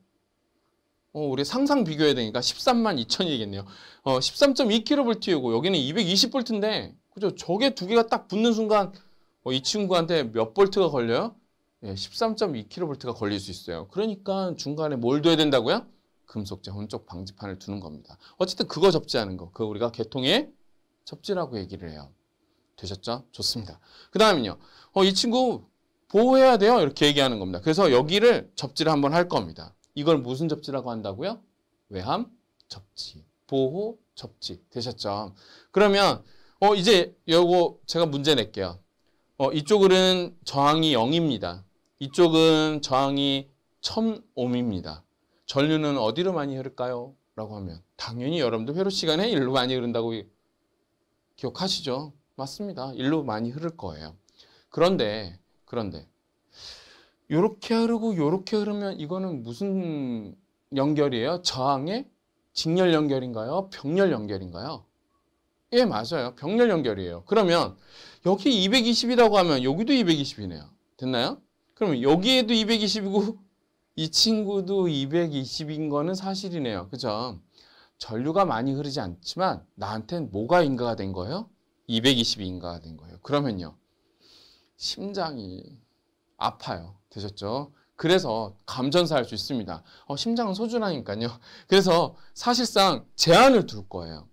어, 우리 상상 비교해야 되니까 13만 2천이겠네요. 어, 13.2kV고 여기는 220V인데 그죠 저게 두 개가 딱 붙는 순간 어, 이 친구한테 몇 볼트가 걸려요? 예, 13.2kV가 걸릴 수 있어요. 그러니까 중간에 뭘 둬야 된다고요? 금속재 혼쪽 방지판을 두는 겁니다. 어쨌든 그거 접지하는 거. 그거 우리가 개통의 접지라고 얘기를 해요. 되셨죠? 좋습니다. 그 다음은요. 어, 이 친구 보호해야 돼요. 이렇게 얘기하는 겁니다. 그래서 여기를 접지를 한번 할 겁니다. 이걸 무슨 접지라고 한다고요? 외함 접지. 보호 접지. 되셨죠? 그러면 어 이제 요거 제가 문제 낼게요. 어 이쪽은 저항이 0입니다. 이쪽은 저항이 1000옴입니다. 전류는 어디로 많이 흐를까요? 라고 하면 당연히 여러분들 회로 시간에 일로 많이 흐른다고 기억하시죠? 맞습니다. 일로 많이 흐를 거예요. 그런데 그런데 요렇게 흐르고 요렇게 흐르면 이거는 무슨 연결이에요? 저항의 직렬 연결인가요? 병렬 연결인가요? 예, 맞아요. 병렬 연결이에요. 그러면 여기 220이라고 하면 여기도 220이네요. 됐나요? 그러면 여기에도 220이고 이 친구도 220인 거는 사실이네요. 그죠? 전류가 많이 흐르지 않지만 나한텐 뭐가 인가가 된 거예요? 220이 인가가 된 거예요. 그러면요. 심장이 아파요. 되셨죠? 그래서 감전사 할 수 있습니다. 어, 심장은 소중하니까요. [laughs] 그래서 사실상 제한을 둘 거예요.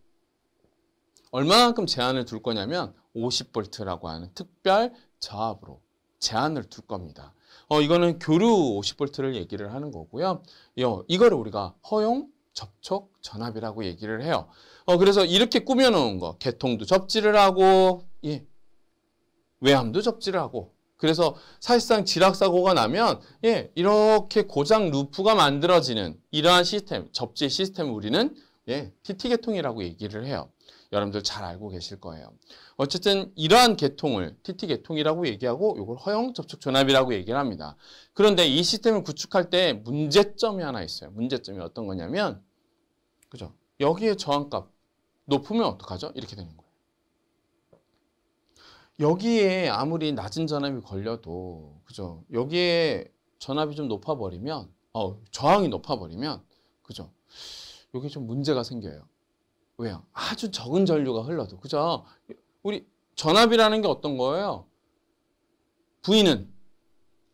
얼마만큼 제한을 둘 거냐면 50V라고 하는 특별 저압으로 제한을 둘 겁니다. 어, 이거는 교류 50V를 얘기를 하는 거고요. 어, 이거를 우리가 허용 접촉 전압이라고 얘기를 해요. 어, 그래서 이렇게 꾸며놓은 거, 개통도 접지를 하고, 예, 외함도 접지를 하고, 그래서 사실상 지락사고가 나면 예 이렇게 고장 루프가 만들어지는 이러한 시스템, 접지 시스템을 우리는 예 TT 계통이라고 얘기를 해요. 여러분들 잘 알고 계실 거예요. 어쨌든 이러한 계통을 TT 계통이라고 얘기하고 이걸 허용 접촉 전압이라고 얘기를 합니다. 그런데 이 시스템을 구축할 때 문제점이 하나 있어요. 문제점이 어떤 거냐면 그죠? 여기에 저항값 높으면 어떡하죠? 이렇게 되는 거예요. 여기에 아무리 낮은 전압이 걸려도 그죠? 여기에 전압이 좀 높아 버리면 어, 저항이 높아 버리면 그죠? 여기 좀 문제가 생겨요. 왜요? 아주 적은 전류가 흘러도 그죠? 우리 전압이라는 게 어떤 거예요? V는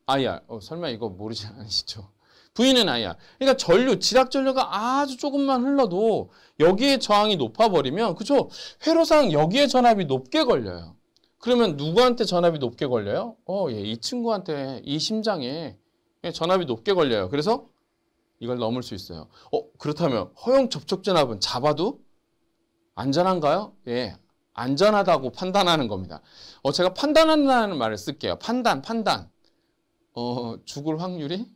IR. 어, 설마 이거 모르지 않으시죠? V는 IR. 그러니까 전류, 지락 전류가 아주 조금만 흘러도 여기에 저항이 높아 버리면 그죠? 회로상 여기에 전압이 높게 걸려요. 그러면 누구한테 전압이 높게 걸려요? 어, 예, 이 친구한테, 이 심장에 전압이 높게 걸려요. 그래서 이걸 넘을 수 있어요. 어, 그렇다면 허용 접촉 전압은 잡아도 안전한가요? 예, 안전하다고 판단하는 겁니다. 어, 제가 판단한다는 말을 쓸게요. 판단, 판단. 어, 죽을 확률이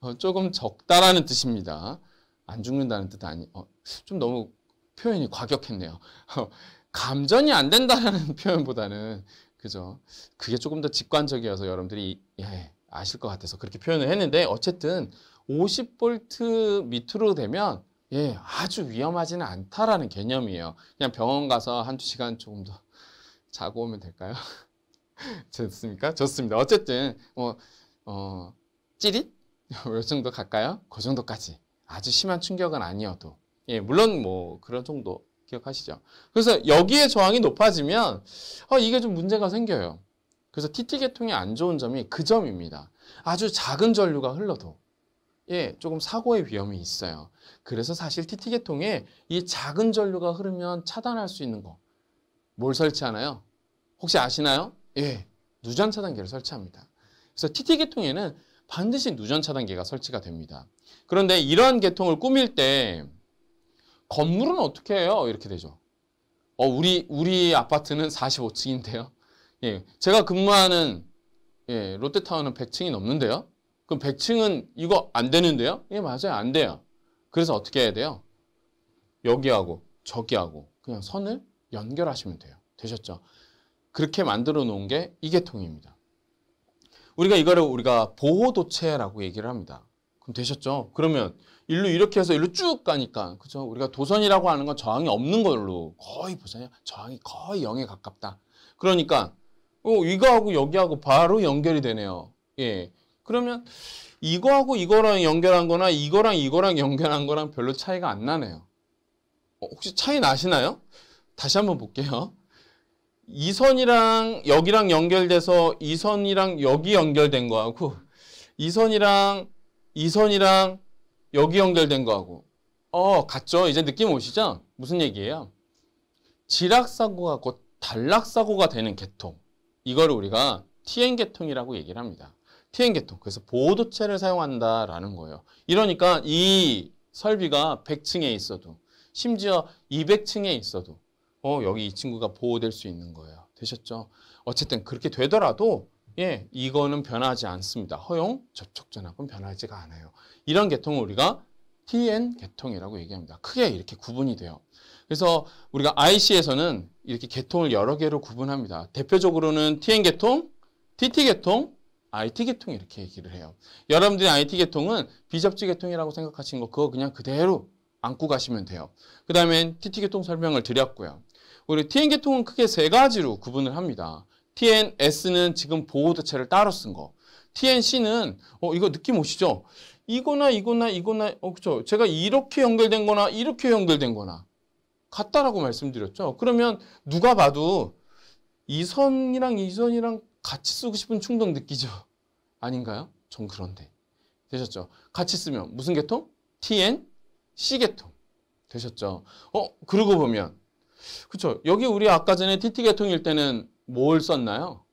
어, 조금 적다라는 뜻입니다. 안 죽는다는 뜻 아니, 어, 좀 너무 표현이 과격했네요. 감전이 안 된다라는 [laughs] 표현보다는 그죠. 그게 조금 더 직관적이어서 여러분들이 예, 아실 것 같아서 그렇게 표현을 했는데 어쨌든 50V 밑으로 되면 예, 아주 위험하지는 않다라는 개념이에요. 그냥 병원 가서 한두 시간 조금 더 자고 오면 될까요? [laughs] 좋습니까? 좋습니다. 어쨌든 뭐 어, 찌릿? [laughs] 요 정도 갈까요? 그 정도까지. 아주 심한 충격은 아니어도. 예, 물론 뭐 그런 정도 기억하시죠? 그래서 여기에 저항이 높아지면 어, 이게 좀 문제가 생겨요. 그래서 TT 계통이 안 좋은 점이 그 점입니다. 아주 작은 전류가 흘러도 예, 조금 사고의 위험이 있어요. 그래서 사실 TT 계통에 이 작은 전류가 흐르면 차단할 수 있는 거. 뭘 설치하나요? 혹시 아시나요? 예, 누전 차단기를 설치합니다. 그래서 TT 계통에는 반드시 누전 차단기가 설치가 됩니다. 그런데 이러한 계통을 꾸밀 때 건물은 어떻게 해요? 이렇게 되죠. 어, 우리, 우리 아파트는 45층인데요. 예, 제가 근무하는 예, 롯데타운은 100층이 넘는데요. 그럼 100층은 이거 안 되는데요? 예, 맞아요. 안 돼요. 그래서 어떻게 해야 돼요? 여기하고 저기하고 그냥 선을 연결하시면 돼요. 되셨죠? 그렇게 만들어 놓은 게 이계통입니다. 우리가 이거를 우리가 보호도체라고 얘기를 합니다. 그럼 되셨죠? 그러면 일로 이렇게 해서 일로 쭉 가니까 그죠? 우리가 도선이라고 하는 건 저항이 없는 걸로 거의 보세요. 저항이 거의 0에 가깝다. 그러니까 어, 이거하고 여기하고 바로 연결이 되네요. 예. 그러면 이거하고 이거랑 연결한 거나 이거랑 이거랑 연결한 거랑 별로 차이가 안 나네요. 어, 혹시 차이 나시나요? 다시 한번 볼게요. 이 선이랑 여기랑 연결돼서 이 선이랑 여기 연결된 거하고 이 선이랑 이 선이랑 여기 연결된 거하고 어 같죠? 이제 느낌 오시죠? 무슨 얘기예요? 지락사고가 곧 단락사고가 되는 계통 이거를 우리가 TN계통이라고 얘기를 합니다. TN계통 그래서 보호도체를 사용한다라는 거예요. 이러니까 이 설비가 100층에 있어도 심지어 200층에 있어도 어, 여기 이 친구가 보호될 수 있는 거예요. 되셨죠? 어쨌든 그렇게 되더라도 예, 이거는 변하지 않습니다. 허용 접촉 전압은 변하지가 않아요. 이런 계통을 우리가 TN 계통이라고 얘기합니다. 크게 이렇게 구분이 돼요. 그래서 우리가 IC에서는 이렇게 계통을 여러 개로 구분합니다. 대표적으로는 TN 계통, TT 계통, IT 계통 이렇게 얘기를 해요. 여러분들이 IT 계통은 비접지 계통이라고 생각하신 거 그거 그냥 그대로 안고 가시면 돼요. 그 다음에 TT 계통 설명을 드렸고요. 우리 TN 계통은 크게 세 가지로 구분을 합니다. TNS는 지금 보호도체를 따로 쓴 거. TNC는 어 이거 느낌 오시죠? 이거나 이거나 이거나 어 그죠? 제가 이렇게 연결된 거나 이렇게 연결된 거나 같다라고 말씀드렸죠. 그러면 누가 봐도 이 선이랑 이 선이랑 같이 쓰고 싶은 충동 느끼죠? 아닌가요? 전 그런데. 되셨죠? 같이 쓰면 무슨 계통? TN, C계통. 되셨죠? 어, 그러고 보면 그렇죠. 여기 우리 아까 전에 TT 계통일 때는 뭘 썼나요?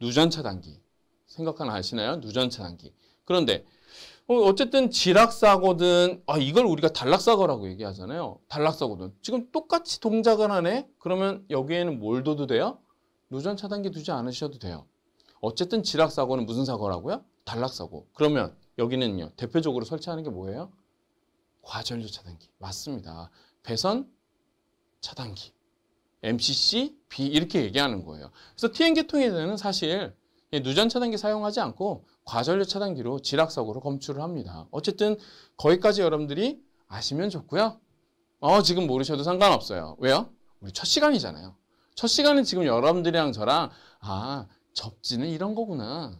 누전 차단기. 생각하나 아시나요? 누전 차단기. 그런데 어, 어쨌든 지락사고든 아 이걸 우리가 단락사고라고 얘기하잖아요. 단락사고든 지금 똑같이 동작을 하네. 그러면 여기에는 뭘 둬도 돼요? 누전 차단기 두지 않으셔도 돼요. 어쨌든 지락사고는 무슨 사고라고요? 단락사고. 그러면 여기는요. 대표적으로 설치하는 게 뭐예요? 과전류 차단기. 맞습니다. 배선 차단기. MCC, B 이렇게 얘기하는 거예요. 그래서 TN 계통에는 사실 누전 차단기 사용하지 않고 과전류 차단기로 지락사고로 검출을 합니다. 어쨌든 거기까지 여러분들이 아시면 좋고요. 어, 지금 모르셔도 상관없어요. 왜요? 우리 첫 시간이잖아요. 첫 시간은 지금 여러분들이랑 저랑 아 접지는 이런 거구나.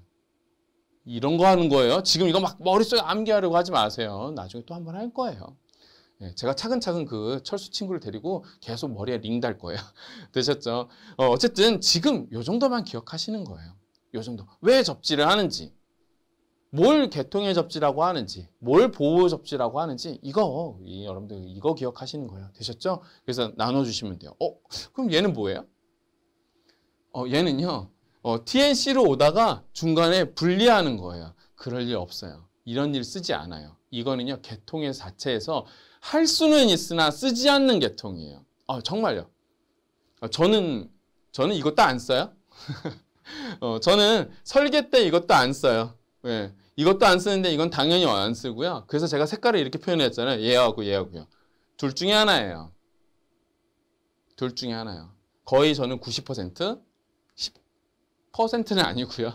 이런 거 하는 거예요. 지금 이거 막 머릿속에 암기하려고 하지 마세요. 나중에 또 한 번 할 거예요. 예, 제가 차근차근 그 철수 친구를 데리고 계속 머리에 링 달 거예요. [laughs] 되셨죠? 어, 어쨌든 지금 요 정도만 기억하시는 거예요. 요 정도. 왜 접지를 하는지, 뭘 개통의 접지라고 하는지, 뭘 보호 접지라고 하는지 이거 이, 여러분들 이거 기억하시는 거예요. 되셨죠? 그래서 나눠주시면 돼요. 어, 그럼 얘는 뭐예요? 어, 얘는요. 어, TNC로 오다가 중간에 분리하는 거예요. 그럴 일 없어요. 이런 일 쓰지 않아요. 이거는요, 개통의 자체에서 할 수는 있으나 쓰지 않는 계통이에요. 어, 정말요. 어, 저는, 저는 이것도 안 써요. [laughs] 어, 저는 설계 때 이것도 안 써요. 네. 이것도 안 쓰는데 이건 당연히 안 쓰고요. 그래서 제가 색깔을 이렇게 표현했잖아요. 얘하고 얘하고요. 둘 중에 하나예요. 둘 중에 하나요. 거의 저는 90%, 10%는 아니고요.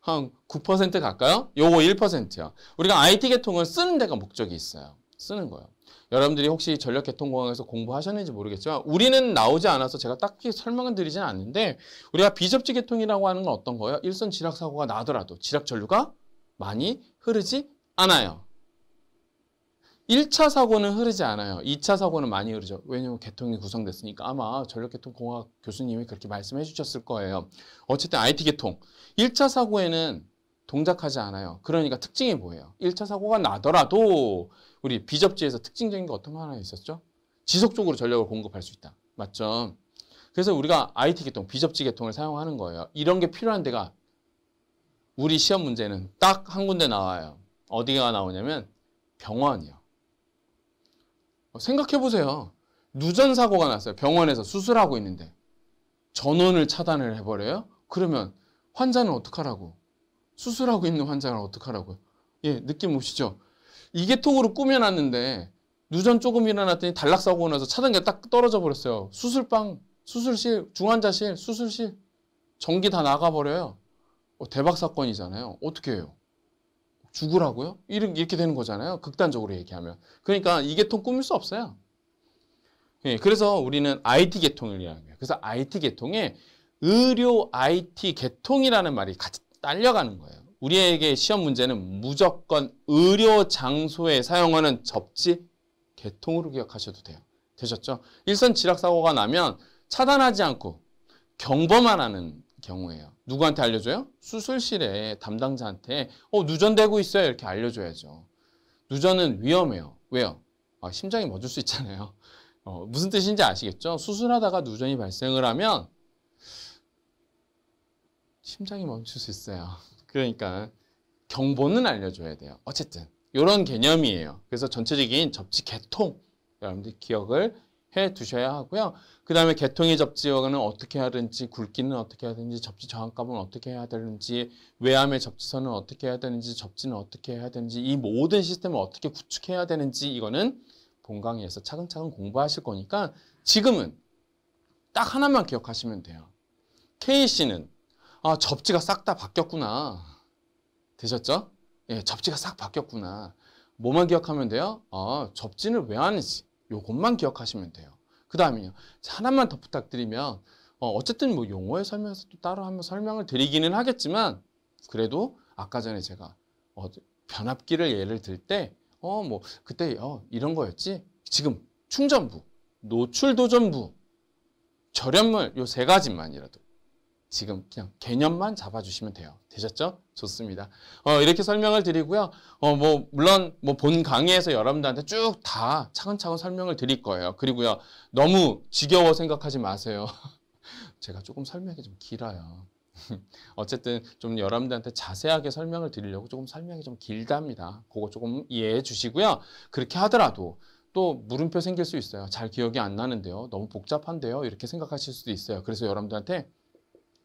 한 9% 가까요? 요거 1%요. 우리가 IT 계통을 쓰는 데가 목적이 있어요. 쓰는 거예요. 여러분들이 혹시 전력계통공학에서 공부하셨는지 모르겠지만 우리는 나오지 않아서 제가 딱히 설명을 드리지는 않는데 우리가 비접지 계통이라고 하는 건 어떤 거예요? 일선 지락 사고가 나더라도 지락 전류가 많이 흐르지 않아요. 1차 사고는 흐르지 않아요. 2차 사고는 많이 흐르죠. 왜냐하면 계통이 구성됐으니까 아마 전력계통공학 교수님이 그렇게 말씀해 주셨을 거예요. 어쨌든 IT 계통 1차 사고에는 동작하지 않아요. 그러니까 특징이 뭐예요? 1차 사고가 나더라도 우리 비접지에서 특징적인 게 어떤 거 하나 있었죠? 지속적으로 전력을 공급할 수 있다. 맞죠? 그래서 우리가 IT 계통, 비접지 계통을 사용하는 거예요. 이런 게 필요한 데가 우리 시험 문제는 딱 한 군데 나와요. 어디가 나오냐면 병원이요. 어, 생각해 보세요. 누전 사고가 났어요. 병원에서 수술하고 있는데 전원을 차단을 해버려요. 그러면 환자는 어떡하라고? 수술하고 있는 환자는 어떡하라고요? 예, 느낌 오시죠? 이게 통으로 꾸며놨는데 누전 조금 일어났더니 단락 사고 나서 차단기가 딱 떨어져 버렸어요. 수술방, 수술실, 중환자실, 수술실 전기 다 나가버려요. 어, 대박 사건이잖아요. 어떻게 해요? 죽으라고요? 이렇게 되는 거잖아요. 극단적으로 얘기하면. 그러니까 이 계통 꾸밀 수 없어요. 예, 그래서 우리는 IT 계통을 이야기해요. 그래서 IT 계통에 의료 IT 계통이라는 말이 같이 딸려가는 거예요. 우리에게 시험 문제는 무조건 의료 장소에 사용하는 접지 개통으로 기억하셔도 돼요. 되셨죠? 일선 지락 사고가 나면 차단하지 않고 경범만 하는 경우예요. 누구한테 알려줘요? 수술실에 담당자한테 어 누전되고 있어요 이렇게 알려줘야죠. 누전은 위험해요. 왜요? 아, 심장이 멎을 수 있잖아요. 어, 무슨 뜻인지 아시겠죠? 수술하다가 누전이 발생을 하면 심장이 멈출 수 있어요. [laughs] 그러니까 경보는 알려줘야 돼요. 어쨌든 이런 개념이에요. 그래서 전체적인 접지 개통 여러분들 기억을 해 두셔야 하고요. 그 다음에 개통의 접지어는 어떻게 되는지, 굵기는 어떻게 되는지, 접지 저항값은 어떻게 해야 되는지, 외암의 접지선은 어떻게 해야 되는지, 접지는 어떻게 해야 되는지, 이 모든 시스템을 어떻게 구축해야 되는지 이거는 본강의에서 차근차근 공부하실 거니까 지금은 딱 하나만 기억하시면 돼요. KC는 아, 접지가 싹 다 바뀌었구나. 되셨죠? 예, 접지가 싹 바뀌었구나. 뭐만 기억하면 돼요? 아, 접지는 왜 하는지. 요것만 기억하시면 돼요. 그 다음에요. 하나만 더 부탁드리면 어, 어쨌든 뭐 용어의 설명에서 또 따로 한번 설명을 드리기는 하겠지만 그래도 아까 전에 제가 어, 변압기를 예를 들 때 어 뭐 그때 어, 이런 거였지 지금 충전부 노출 도전부 절연물 요 세 가지만이라도 지금 그냥 개념만 잡아주시면 돼요. 되셨죠? 좋습니다. 어, 이렇게 설명을 드리고요. 어, 뭐, 물론, 뭐, 본 강의에서 여러분들한테 쭉 다 차근차근 설명을 드릴 거예요. 그리고요, 너무 지겨워 생각하지 마세요. [laughs] 제가 조금 설명이 좀 길어요. [laughs] 어쨌든 좀 여러분들한테 자세하게 설명을 드리려고 조금 설명이 좀 길답니다. 그거 조금 이해해 주시고요. 그렇게 하더라도 또 물음표 생길 수 있어요. 잘 기억이 안 나는데요. 너무 복잡한데요. 이렇게 생각하실 수도 있어요. 그래서 여러분들한테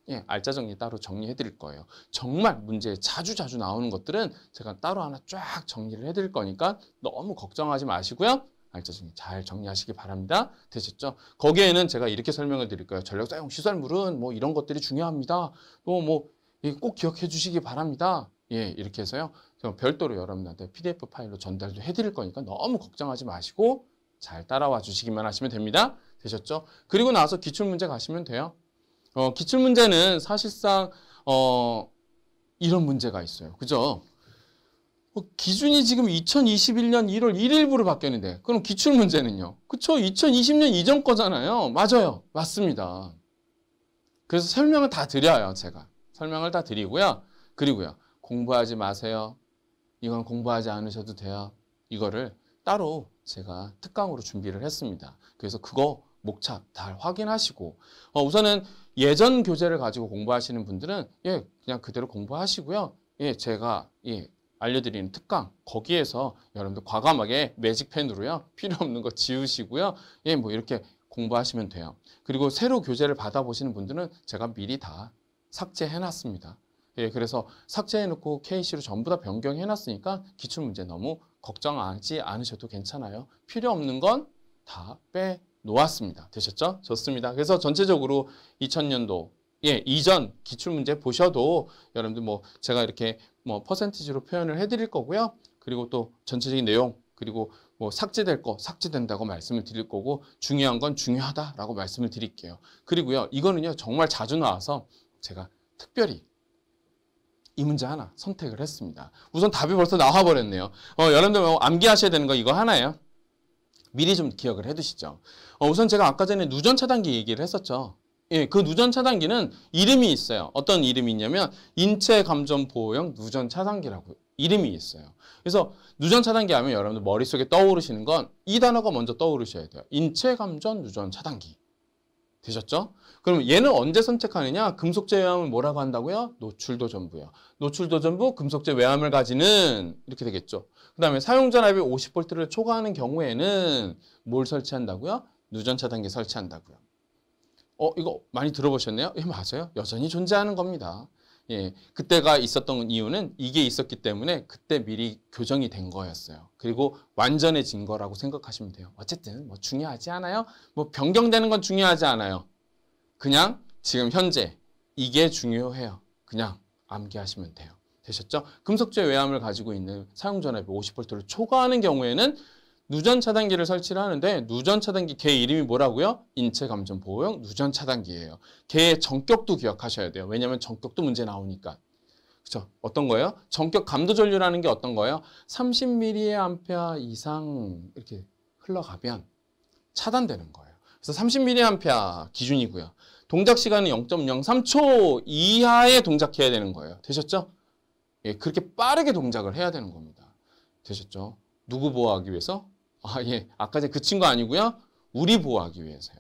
예, 알짜 정리 따로 정리해 드릴 거예요. 정말 문제에 자주 자주 나오는 것들은 제가 따로 하나 쫙 정리를 해 드릴 거니까 너무 걱정하지 마시고요. 알짜 정리 잘 정리하시기 바랍니다. 되셨죠? 거기에는 제가 이렇게 설명을 드릴 거예요. 전력 사용 시설물은 뭐 이런 것들이 중요합니다. 또뭐 꼭 기억해 주시기 바랍니다. 예, 이렇게 해서요. 제가 별도로 여러분한테 PDF 파일로 전달도 해 드릴 거니까 너무 걱정하지 마시고 잘 따라와 주시기만 하시면 됩니다. 되셨죠? 그리고 나서 기출문제 가시면 돼요. 어, 기출 문제는 사실상 어, 이런 문제가 있어요. 그죠? 어, 기준이 지금 2021년 1월 1일부로 바뀌었는데 그럼 기출 문제는요? 그쵸? 2020년 이전 거잖아요. 맞아요. 맞습니다. 그래서 설명을 다 드려요. 제가. 설명을 다 드리고요. 그리고요. 공부하지 마세요. 이건 공부하지 않으셔도 돼요. 이거를 따로 제가 특강으로 준비를 했습니다. 그래서 그거 목차 잘 확인하시고 어, 우선은 예전 교재를 가지고 공부하시는 분들은 예 그냥 그대로 공부하시고요. 예 제가 예 알려드리는 특강 거기에서 여러분들 과감하게 매직펜으로요 [laughs] 필요 없는 거 지우시고요. 예 뭐 이렇게 공부하시면 돼요. 그리고 새로 교재를 받아보시는 분들은 제가 미리 다 삭제해놨습니다. 예, 그래서 삭제해놓고 KC로 전부 다 변경해놨으니까 기출문제 너무 걱정하지 않으셔도 괜찮아요. 필요 없는 건 다 빼. 놓았습니다. 되셨죠? 좋습니다. 그래서 전체적으로 2000년도 예, 이전 기출문제 보셔도 여러분들 뭐 제가 이렇게 뭐 퍼센티지로 표현을 해드릴 거고요. 그리고 또 전체적인 내용 그리고 뭐 삭제될 거 삭제된다고 말씀을 드릴 거고 중요한 건 중요하다라고 말씀을 드릴게요. 그리고요 이거는요 정말 자주 나와서 제가 특별히 이 문제 하나 선택을 했습니다. 우선 답이 벌써 나와 버렸네요. 어, 여러분들 뭐 암기하셔야 되는 거 이거 하나예요. 미리 좀 기억을 해두시죠. 어, 우선 제가 아까 전에 누전 차단기 얘기를 했었죠. 예, 그 누전 차단기는 이름이 있어요. 어떤 이름이 있냐면 인체 감전 보호용 누전 차단기라고 이름이 있어요. 그래서 누전 차단기 하면 여러분들 머릿속에 떠오르시는 건 이 단어가 먼저 떠오르셔야 돼요. 인체 감전 누전 차단기. 되셨죠? 그럼 얘는 언제 선택하느냐? 금속재 외암을 뭐라고 한다고요? 노출도 전부요. 노출도 전부 금속재 외암을 가지는 이렇게 되겠죠. 그 다음에 납입 50V를 초과하는 경우에는 뭘 설치한다고요? 누전 차단기 설치한다고요. 어, 이거 많이 들어보셨네요? 예, 맞아요. 여전히 존재하는 겁니다. 예, 그때가 있었던 이유는 이게 있었기 때문에 그때 미리 교정이 된 거였어요. 그리고 완전해진 거라고 생각하시면 돼요. 어쨌든 뭐 중요하지 않아요. 뭐 변경되는 건 중요하지 않아요. 그냥 지금 현재 이게 중요해요. 그냥 암기하시면 돼요. 되셨죠? 금속재 외암을 가지고 있는 사용 전압이 50V를 초과하는 경우에는 누전 차단기를 설치를 하는데 누전 차단기 개 이름이 뭐라고요? 인체 감전 보호용 누전 차단기예요. 개의 전격도 기억하셔야 돼요. 왜냐하면 전격도 문제 나오니까. 그렇죠? 어떤 거예요? 전격 감도 전류라는 게 어떤 거예요? 30mA 이상 이렇게 흘러가면 차단되는 거예요. 그래서 30mA 기준이고요. 동작 시간은 0.03초 이하에 동작해야 되는 거예요. 되셨죠? 예, 그렇게 빠르게 동작을 해야 되는 겁니다. 되셨죠? 누구 보호하기 위해서? 아, 예. 아까 전에 그 친구 아니고요. 우리 보호하기 위해서요.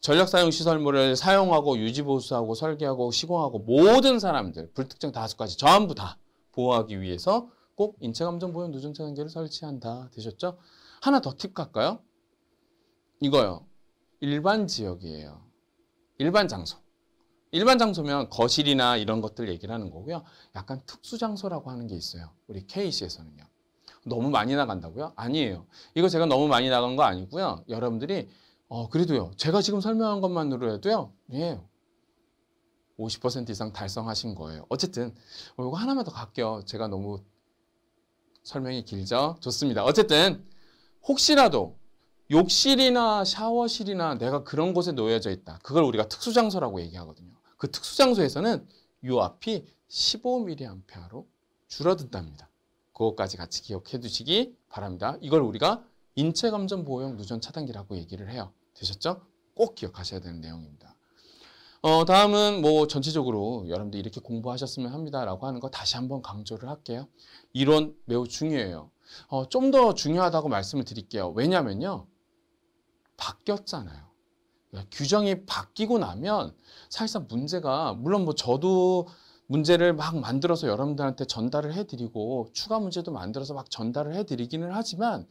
전력 사용 시설물을 사용하고 유지 보수하고 설계하고 시공하고 모든 사람들 불특정 다섯 가지 전부 다 보호하기 위해서 꼭 인체 감정 보형 누전 차단기를 설치한다. 되셨죠? 하나 더 팁 갈까요? 이거요. 일반 지역이에요. 일반 장소. 일반 장소면 거실이나 이런 것들 얘기를 하는 거고요. 약간 특수 장소라고 하는 게 있어요. 우리 KC에서는요. 너무 많이 나간다고요? 아니에요. 이거 제가 너무 많이 나간 거 아니고요. 여러분들이 어 그래도요. 제가 지금 설명한 것만으로 해도요. 예. 50% 이상 달성하신 거예요. 어쨌든 어, 이거 하나만 더 갈게요. 제가 너무 설명이 길죠? 좋습니다. 어쨌든 혹시라도 욕실이나 샤워실이나 내가 그런 곳에 놓여져 있다. 그걸 우리가 특수장소라고 얘기하거든요. 그 특수장소에서는 요 앞이 15mA로 줄어든답니다. 그것까지 같이 기억해 두시기 바랍니다. 이걸 우리가 인체감전 보호용 누전 차단기라고 얘기를 해요. 되셨죠? 꼭 기억하셔야 되는 내용입니다. 어, 다음은 뭐 전체적으로 여러분들 이렇게 공부하셨으면 합니다라고 하는 거 다시 한번 강조를 할게요. 이론 매우 중요해요. 어, 좀 더 중요하다고 말씀을 드릴게요. 왜냐면요. 바뀌었잖아요. 규정이 바뀌고 나면 사실상 문제가 물론 뭐 저도 문제를 막 만들어서 여러분들한테 전달을 해드리고 추가 문제도 만들어서 막 전달을 해드리기는 하지만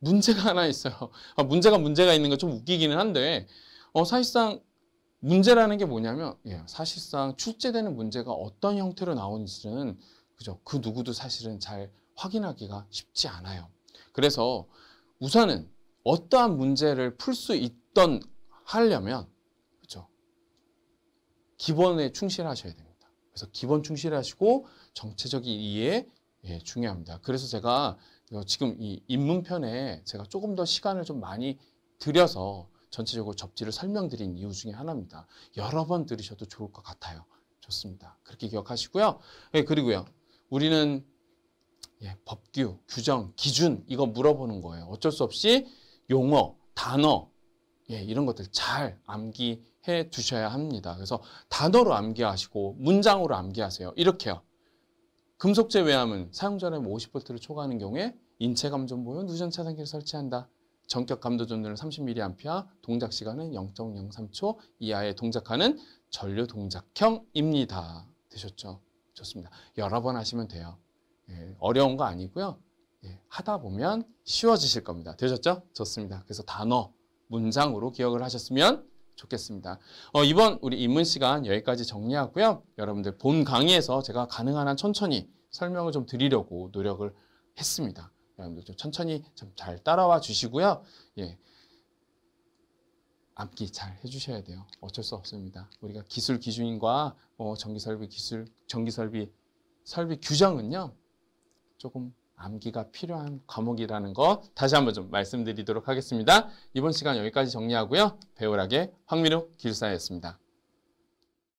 문제가 [laughs] 하나 있어요. 아, 문제가 문제가 있는 건 좀 웃기기는 한데 어, 사실상 문제라는 게 뭐냐면 예, 사실상 출제되는 문제가 어떤 형태로 나오는지는 그죠 그 누구도 사실은 잘 확인하기가 쉽지 않아요. 그래서 우선은 어떠한 문제를 풀 수 있던 하려면 그죠 기본에 충실하셔야 됩니다. 그래서 기본 충실하시고 정체적인 이해 예, 중요합니다. 그래서 제가 지금 이 입문편에 제가 조금 더 시간을 좀 많이 들여서 전체적으로 접지를 설명드린 이유 중에 하나입니다. 여러 번 들으셔도 좋을 것 같아요. 좋습니다. 그렇게 기억하시고요. 예, 그리고요. 우리는 예, 법규, 규정, 기준 이거 물어보는 거예요. 어쩔 수 없이 용어, 단어 예, 이런 것들 잘 암기 해 두셔야 합니다. 그래서 단어로 암기하시고 문장으로 암기하세요. 이렇게요. 금속 제외함은 사용 전에 50V를 초과하는 경우에 인체 감전 보호 누전 차단기를 설치한다. 전격 감도 전도는 30mA, 동작 시간은 0.03초 이하의 동작하는 전류 동작형입니다. 되셨죠? 좋습니다. 여러 번 하시면 돼요. 예, 어려운 거 아니고요. 예, 하다 보면 쉬워지실 겁니다. 되셨죠? 좋습니다. 그래서 단어, 문장으로 기억을 하셨으면 좋겠습니다. 어, 이번 우리 입문 시간 여기까지 정리하고요. 여러분들 본 강의에서 제가 가능한 한 천천히 설명을 좀 드리려고 노력을 했습니다. 여러분들 좀 천천히 좀 잘 따라와 주시고요. 예. 암기 잘 해주셔야 돼요. 어쩔 수 없습니다. 우리가 기술 기준과 어, 전기설비 기술, 전기설비 설비 규정은요. 조금 암기가 필요한 과목이라는 거 다시 한번 좀 말씀드리도록 하겠습니다. 이번 시간 여기까지 정리하고요. 배우락의 황민우 기술사였습니다.